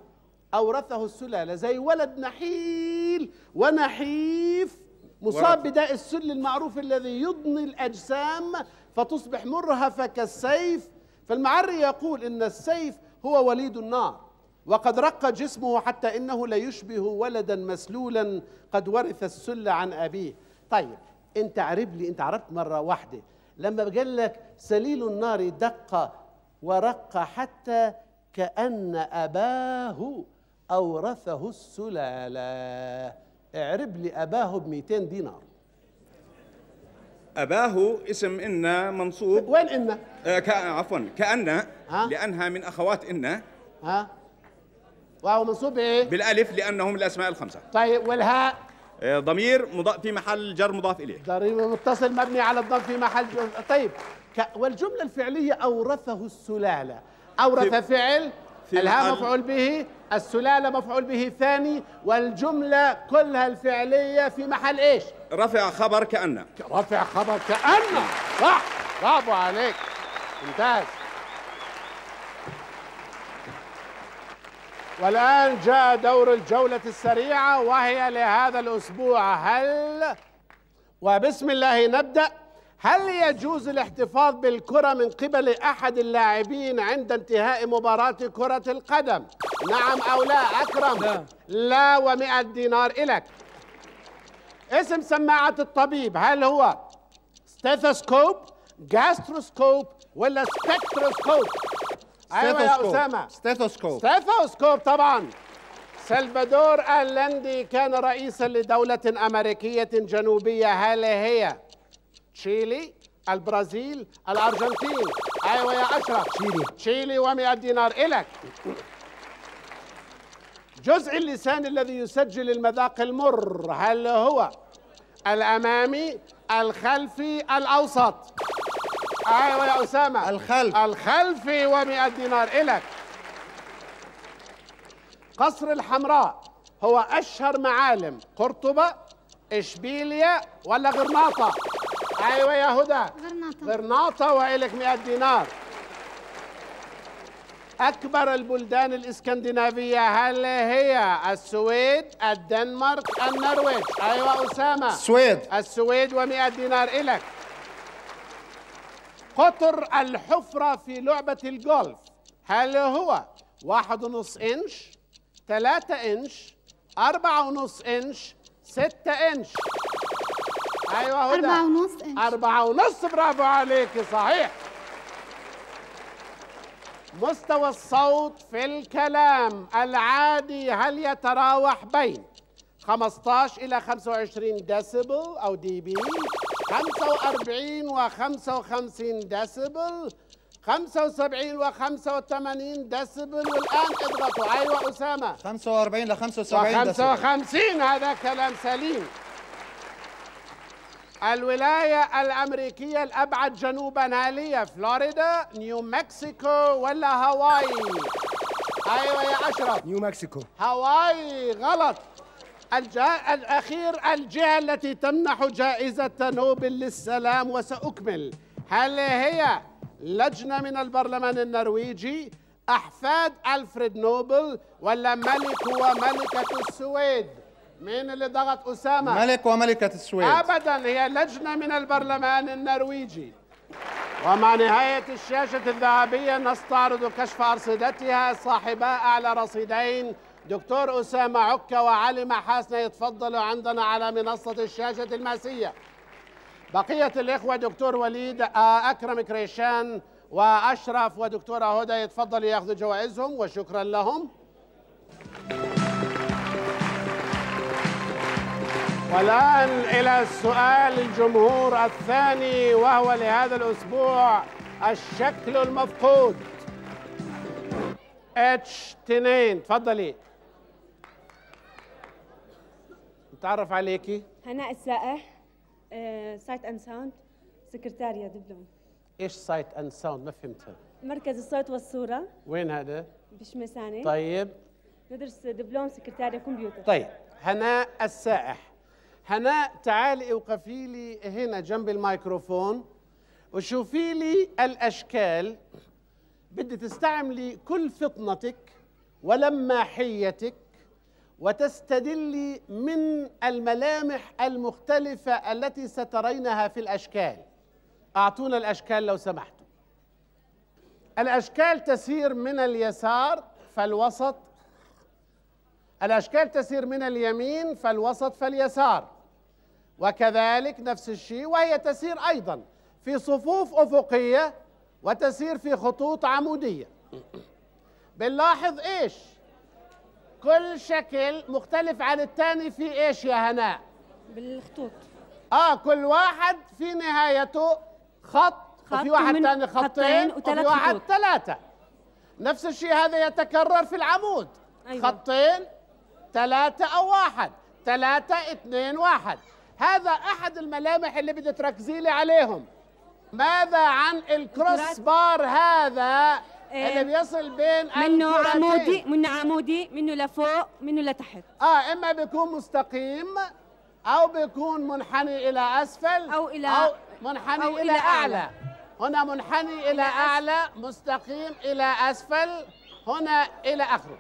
أورثه السلالة زي ولد نحيل ونحيف. مصاب. بداء السل المعروف الذي يضني الأجسام فتصبح مرهفة كالسيف. فالمعري يقول إن السيف هو وليد النار وقد رق جسمه حتى إنه ليشبه ولدا مسلولا. قد ورث السل عن أبيه. طيب أنت عرب لي أنت عرفت مرة واحدة. لما قال لك سليل النار دق ورق حتى كأن أباه أورثه السلالة. اعرب لي أباه ب 200 دينار. أباه اسم إن منصوب. وين إن؟ آه ك... عفوا. كأن ها؟ لأنها من أخوات إن. ها؟ وهو منصوب إيه؟ بالألف لأنه من الأسماء الخمسة. طيب والهاء؟ آه ضمير مضاف في محل جر مضاف إليه. ضريب متصل مبني على الضم في محل جر. طيب ك... والجملة الفعلية أورثه السلالة. أورث في- فعل محل- مفعول به السلالة مفعول به ثاني والجملة كلها الفعلية في محل إيش؟ رفع خبر كأن. رفع خبر كأن. صح برافو عليك. ممتاز. والآن جاء دور الجولة السريعة وهي لهذا الأسبوع. هل؟ وبسم الله نبدأ. هل يجوز الاحتفاظ بالكرة من قبل أحد اللاعبين عند انتهاء مباراة كرة القدم؟ نعم أو لا أكرم. لا. لا ومئة دينار إلك اسم سماعة الطبيب هل هو stethoscope gastroscope ولا spectroscope أيوه يا أسامة. stethoscope stethoscope طبعا. سلفادور اللندي كان رئيسا لدولة أمريكية جنوبية هل هي تشيلي البرازيل الأرجنتين. أيوة يا أشرف. تشيلي تشيلي و100 دينار إلك. جزء اللسان الذي يسجل المذاق المر هل هو الأمامي الخلفي الأوسط؟ أيوة يا أسامة. الخلف. الخلفي و100 دينار إلك. قصر الحمراء هو أشهر معالم قرطبة إشبيلية ولا غرناطة؟ أيوة يا هدى. غرناطة غرناطة وإلك 100 دينار. أكبر البلدان الإسكندنافية هل هي السويد الدنمارك النرويج؟ أيوة أسامة. السويد السويد و100 دينار إلك قطر الحفرة في لعبة الجولف هل هو واحد ونص إنش ثلاثة إنش أربعة ونص إنش ستة إنش؟ أيوة هدى أربعة ونص إنش أربعة ونص برافو عليك صحيح. مستوى الصوت في الكلام العادي هل يتراوح بين 15 إلى 25 ديسيبل أو dB 45 و 55 ديسيبل؟ 75 و 85 ديسبل والآن اضغطوا. أيوة أسامة. 45 ل 75 ديسبل. و55 هذا كلام سليم. الولاية الأمريكية الأبعد جنوبا هل هي فلوريدا نيو مكسيكو ولا هاواي؟ أيوة يا أشرف. نيو مكسيكو. هاواي غلط. الجا... الأخير الجهة التي تمنح جائزة نوبل للسلام وسأكمل. هل هي لجنة من البرلمان النرويجي؟ أحفاد ألفريد نوبل ولا ملك وملكة السويد؟ مين اللي ضغط أسامة؟ ملك وملكة السويد. أبدا هي لجنة من البرلمان النرويجي. ومع نهاية الشاشة الذهبية نستعرض كشف أرصدتها صاحبا أعلى رصيدين دكتور أسامة عكا وعلي محاسنة يتفضلوا عندنا على منصة الشاشة المأسية. بقية الإخوة دكتور وليد آه، أكرم كريشان وأشرف ودكتورة هدى يتفضلوا ياخذوا جوائزهم وشكرا لهم. والآن إلى السؤال الجمهور الثاني وهو لهذا الأسبوع الشكل المفقود. اتش 2 تفضلي. نتعرف عليكي. هناء السائح Sight and Sound سكرتاريا دبلوم إيش Sight and Sound ما فهمتها مركز الصوت والصورة. وين هذا؟ بشمساني. طيب. ندرس دبلوم سكرتاريا كمبيوتر طيب. هناء السائح. هناء تعالي أوقفي لي هنا جنب الميكروفون. وشوفي لي الأشكال. بدي تستعملي كل فطنتك ولماحيتك وتستدلي من الملامح المختلفة التي سترينها في الأشكال. أعطونا الأشكال لو سمحتوا الأشكال تسير من اليسار فالوسط. الأشكال تسير من اليمين فالوسط فاليسار. وكذلك نفس الشيء وهي تسير أيضا في صفوف أفقية وتسير في خطوط عمودية. بنلاحظ إيش؟ كل شكل مختلف عن الثاني في إيش يا هناء بالخطوط. آه كل واحد في نهايته خط, خط وفي واحد ثاني خطين وفي واحد خطوط. ثلاثة. نفس الشيء هذا يتكرر في العمود. أيوة. خطين ثلاثة أو واحد ثلاثة اثنين واحد. هذا أحد الملامح اللي بدي تركزي لي عليهم ماذا عن الكروس. بار هذا إيه. اللي بيصل بين منه الكرتين؟ عمودي منه عمودي منه لفوق منه لتحت آه إما بيكون مستقيم أو بيكون منحني إلى أسفل أو إلى- أو منحني أو إلى, إلى أعلى. أعلى. هنا منحني إلى أعلى مستقيم إلى أسفل هنا إلى آخره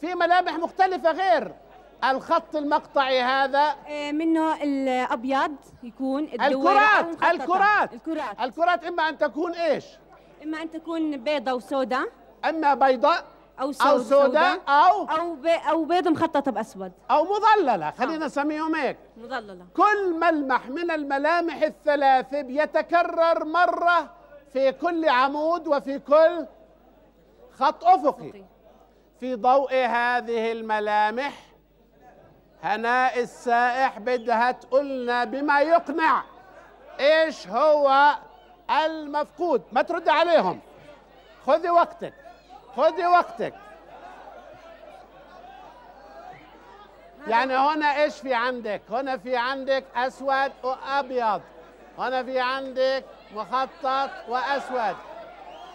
في ملامح مختلفة غير الخط المقطعي هذا آه، منه الأبيض يكون أو الكرات. الكرات. الكرات. الكرات إما أن تكون إيش؟ إما أن تكون بيضة وسوداء إما بيضاء أو سود أو سوداء. أو أو بي أو بيض مخططة بأسود. أو مظللة خلينا نسميهم هيك. مظللة. كل ملمح من الملامح الثلاث يتكرر مرة في كل عمود وفي كل خط أفقي. في ضوء هذه الملامح هناء السائح بدها تقولنا بما يقنع. إيش هو المفقود؟ ما ترد عليهم. خذي وقتك. خذي وقتك. يعني هنا إيش في عندك؟ هنا في عندك أسود وأبيض. هنا في عندك مخطط وأسود.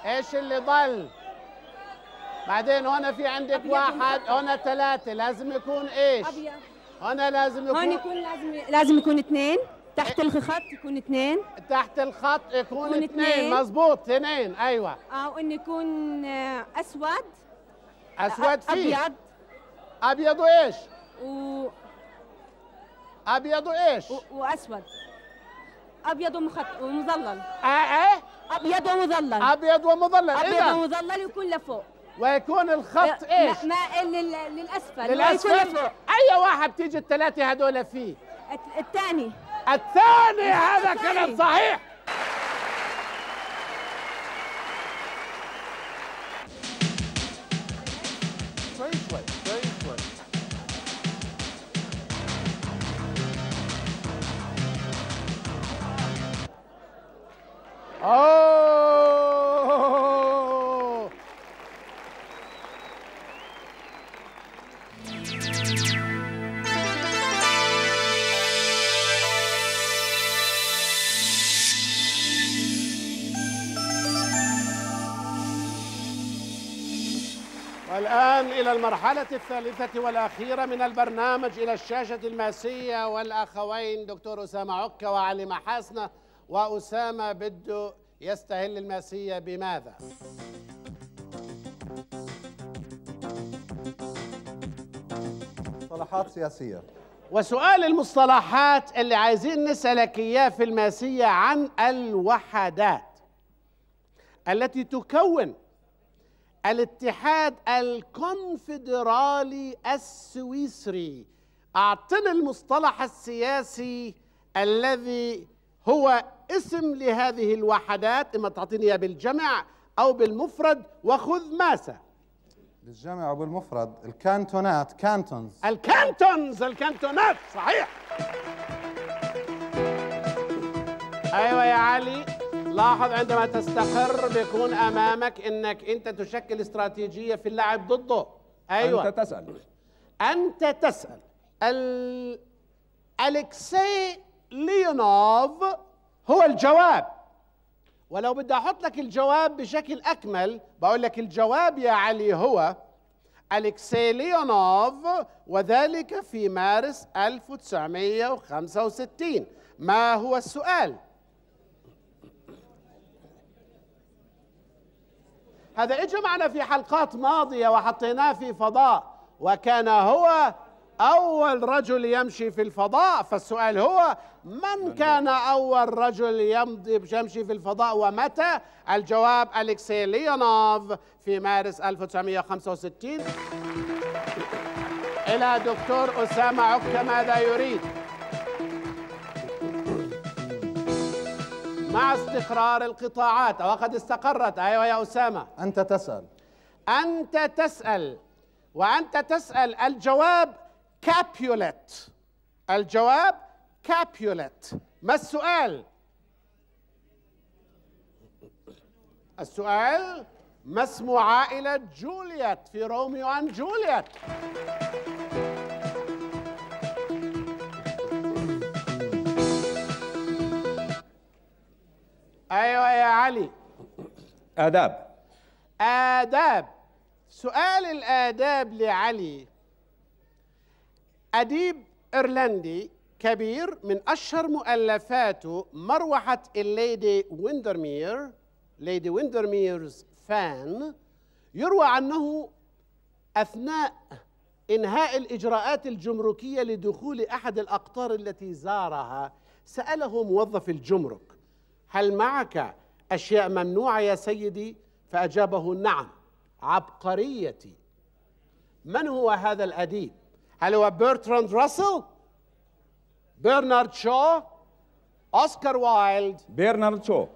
إيش اللي ضل؟ بعدين هنا في عندك واحد. هنا ثلاثة. لازم يكون إيش؟ أبيض. هنا لازم هون يكون يكون لازم لازم يكون اثنين. تحت الخط يكون اثنين. تحت الخط يكون يكون اثنين. مزبوط اثنين. أيوه. أو انه يكون آه، أسود. أسود فيه. أبيض. أبيض وإيش؟ و... أبيض وإيش؟ و... وأسود. أبيض ومخط ومظلل. آه آه أبيض ومظلل. أبيض ومظلل. أبيض ومظلل يكون لفوق. ويكون الخط إيش؟ ما لل... للأسفل. للأسفل. أي واحد تيجي الثلاثه هذول فيه؟ الثاني. الثاني هذا. كلام صحيح. شوي والآن إلى المرحلة الثالثة والأخيرة من البرنامج إلى الشاشة الماسية والأخوين دكتور أسامة عكا وعلي محاسنة وأسامة بده يستهل الماسية بماذا؟ مصطلحات سياسية وسؤال المصطلحات اللي عايزين نسألك إياه في الماسية عن الوحدات التي تكون الاتحاد الكونفدرالي السويسري. أعطنا المصطلح السياسي الذي هو اسم لهذه الوحدات إما تعطيني إياه بالجمع أو بالمفرد وخذ ماسة بالجمع وبالمفرد الكانتونات كانتونز. الكانتونز الكانتونات صحيح. أيوه يا علي. لاحظ عندما تستقر بيكون أمامك إنك أنت تشكل استراتيجية في اللعب ضده. أيوه. أنت تسأل. أنت تسأل. ال... الكسي ليونوف هو الجواب. ولو بدي أحط لك الجواب بشكل أكمل بقول لك الجواب يا علي هو الكسي ليونوف وذلك في مارس 1965 ما هو السؤال؟ هذا اجى معنا في حلقات ماضية وحطيناه في فضاء وكان هو أول رجل يمشي في الفضاء. فالسؤال هو من كان أول رجل يمشي في الفضاء ومتى؟ الجواب الكسي ليونوف في مارس 1965 إلى دكتور أسامة عكا ماذا يريد. مع استقرار القطاعات. وقد استقرت. أيوه يا أسامة. أنت تسأل. أنت تسأل. وأنت تسأل الجواب كابيولت الجواب كابيولت ما السؤال؟ السؤال ما اسم عائلة جولييت في Romeo and Juliet؟ أيوة يا علي. آداب. آداب. سؤال الآداب لعلي. أديب إيرلندي كبير من أشهر مؤلفاته مروحة الليدي ويندرمير Lady Windermere's Fan يروى عنه أثناء إنهاء الإجراءات الجمركية لدخول أحد الأقطار التي زارها. سأله موظف الجمرك. هل معك أشياء ممنوعة يا سيدي؟ فأجابه نعم عبقريتي من هو هذا الأديب؟ هل هو برتراند راسل؟ برنارد شو؟ أوسكار وايلد؟ بيرنارد شو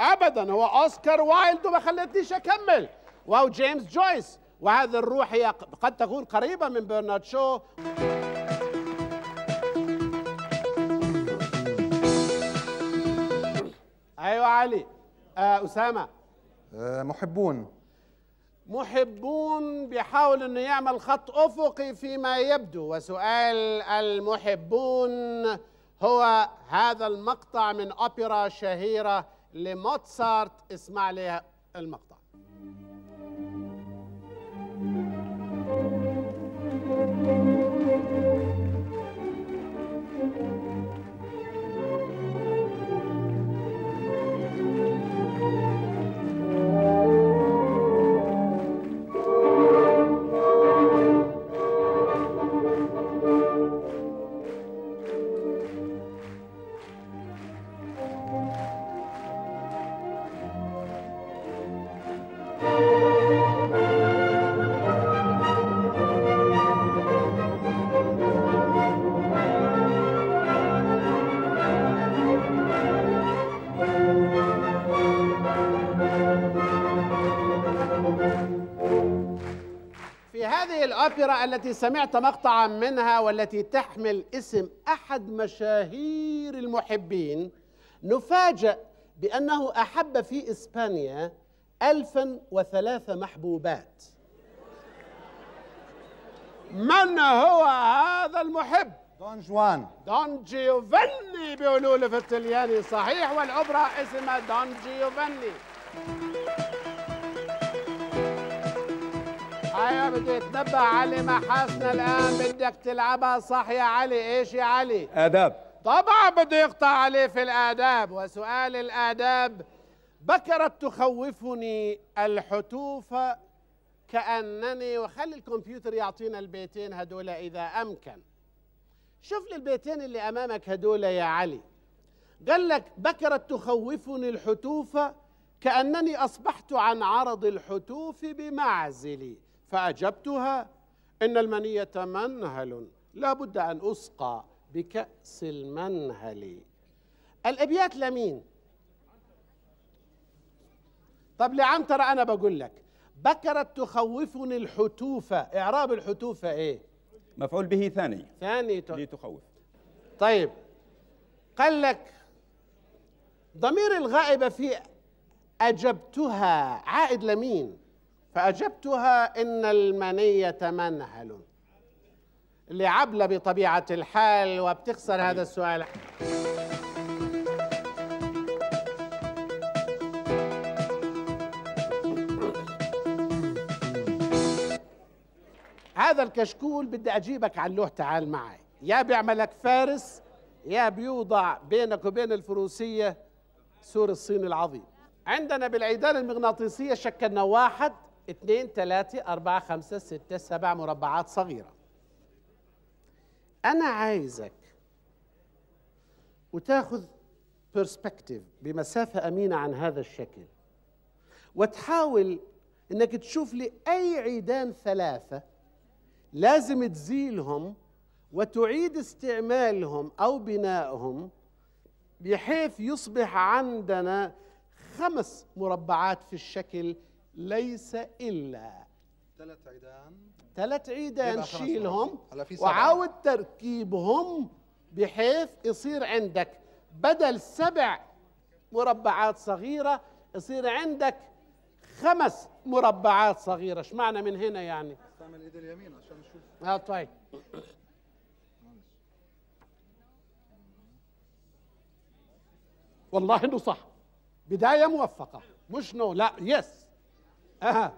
أبدا هو أوسكار وايلد وما خلتنيش أكمل وهو جيمس جويس وهذه الروح هي قد تكون قريبة من برنارد شو أيوة علي. آه أسامة. آه، محبون. محبون بيحاول إنه يعمل خط أفقي فيما يبدو وسؤال المحبون هو هذا المقطع من أوبرا شهيرة لموتسارت. اسمع لي المقطع. التي سمعت مقطعا منها والتي تحمل اسم أحد مشاهير المحبين نفاجأ بأنه أحب في إسبانيا ألفا وثلاث محبوبات. من هو هذا المحب؟ دون جوان. دون جيوفاني بيقولوا له في الطلياني صحيح والأوبرا اسمها دون جيوفاني أيوة بده يتنبأ علي محاسن الآن بدك تلعبها. صح يا علي؟ إيش يا علي؟ آداب. طبعا بده يقطع عليه في الآداب. وسؤال الآداب بكرت تخوفني الحتوف كأنني وخلي الكمبيوتر يعطينا البيتين هدول إذا أمكن. شوف لي البيتين اللي أمامك هدول يا علي. قال لك بكرت تخوفني الحتوف كأنني أصبحت عن عرض الحتوف بمعزلي. فأجبتها إن المنية منهل لا بد أن أسقى بكأس المنهل الأبيات لمين؟ طب لعنتر أنا بقول لك بكرت تخوفني الحتوفة إعراب الحتوفة إيه؟ مفعول به ثاني ثاني ت... لتخوف طيب قال لك ضمير الغائبة في أجبتها عائد لمين؟ فأجبتها إن المنية منهل. اللي عبلة بطبيعة الحال وبتخسر هذا السؤال. هذا الكشكول بدي أجيبك على اللوح تعال معي. يا بيعملك فارس يا بيوضع بينك وبين الفروسية سور الصين العظيم. عندنا بالعيدان المغناطيسية شكلنا واحد اثنين ثلاثة أربعة خمسة ستة سبع مربعات صغيرة. أنا عايزك وتاخذ perspective بمسافة أمينة عن هذا الشكل وتحاول إنك تشوف لي أي عيدان ثلاثة لازم تزيلهم وتعيد استعمالهم أو بنائهم بحيث يصبح عندنا خمس مربعات في الشكل ليس إلا ثلاث عيدان. ثلاث عيدان شيلهم. وعاود تركيبهم بحيث يصير عندك بدل سبع مربعات صغيرة يصير عندك خمس مربعات صغيرة. إيش معنى من هنا يعني؟ استعمل إيد اليمين عشان نشوف. آه طيب. والله إنه صح. بداية موفقة. مش نو لا يس أها.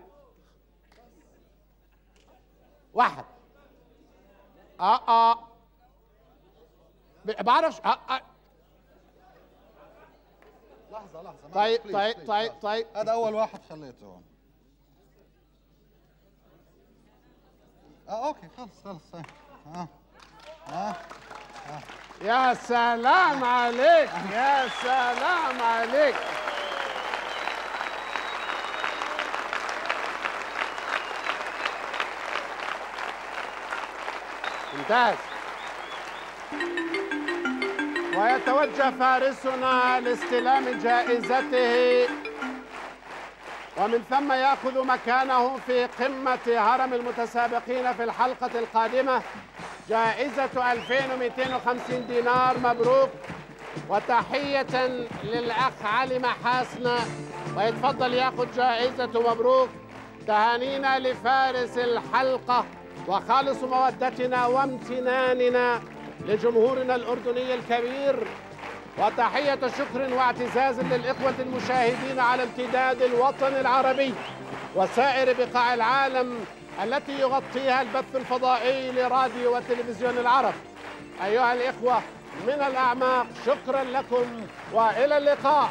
واحد. آه آه. بعرفش آه آه. لحظة لحظة طيب طيب طيب. طيب. هذا أول واحد خليته. هون آه أوكي خلص خلص آه آه آه. يا سلام عليك يا سلام عليك. ممتاز. ويتوجه فارسنا لاستلام جائزته. ومن ثم يأخذ مكانه في قمة هرم المتسابقين في الحلقة القادمة. جائزة 2250 دينار مبروك. وتحية للأخ علي محاسنه ويتفضل يأخذ جائزته مبروك. تهانينا لفارس الحلقة. وخالص مودتنا وامتناننا لجمهورنا الأردني الكبير وتحية شكر واعتزاز للإخوة المشاهدين على امتداد الوطن العربي وسائر بقاع العالم التي يغطيها البث الفضائي لراديو وتلفزيون العرب. أيها الإخوة من الأعماق شكرا لكم وإلى اللقاء.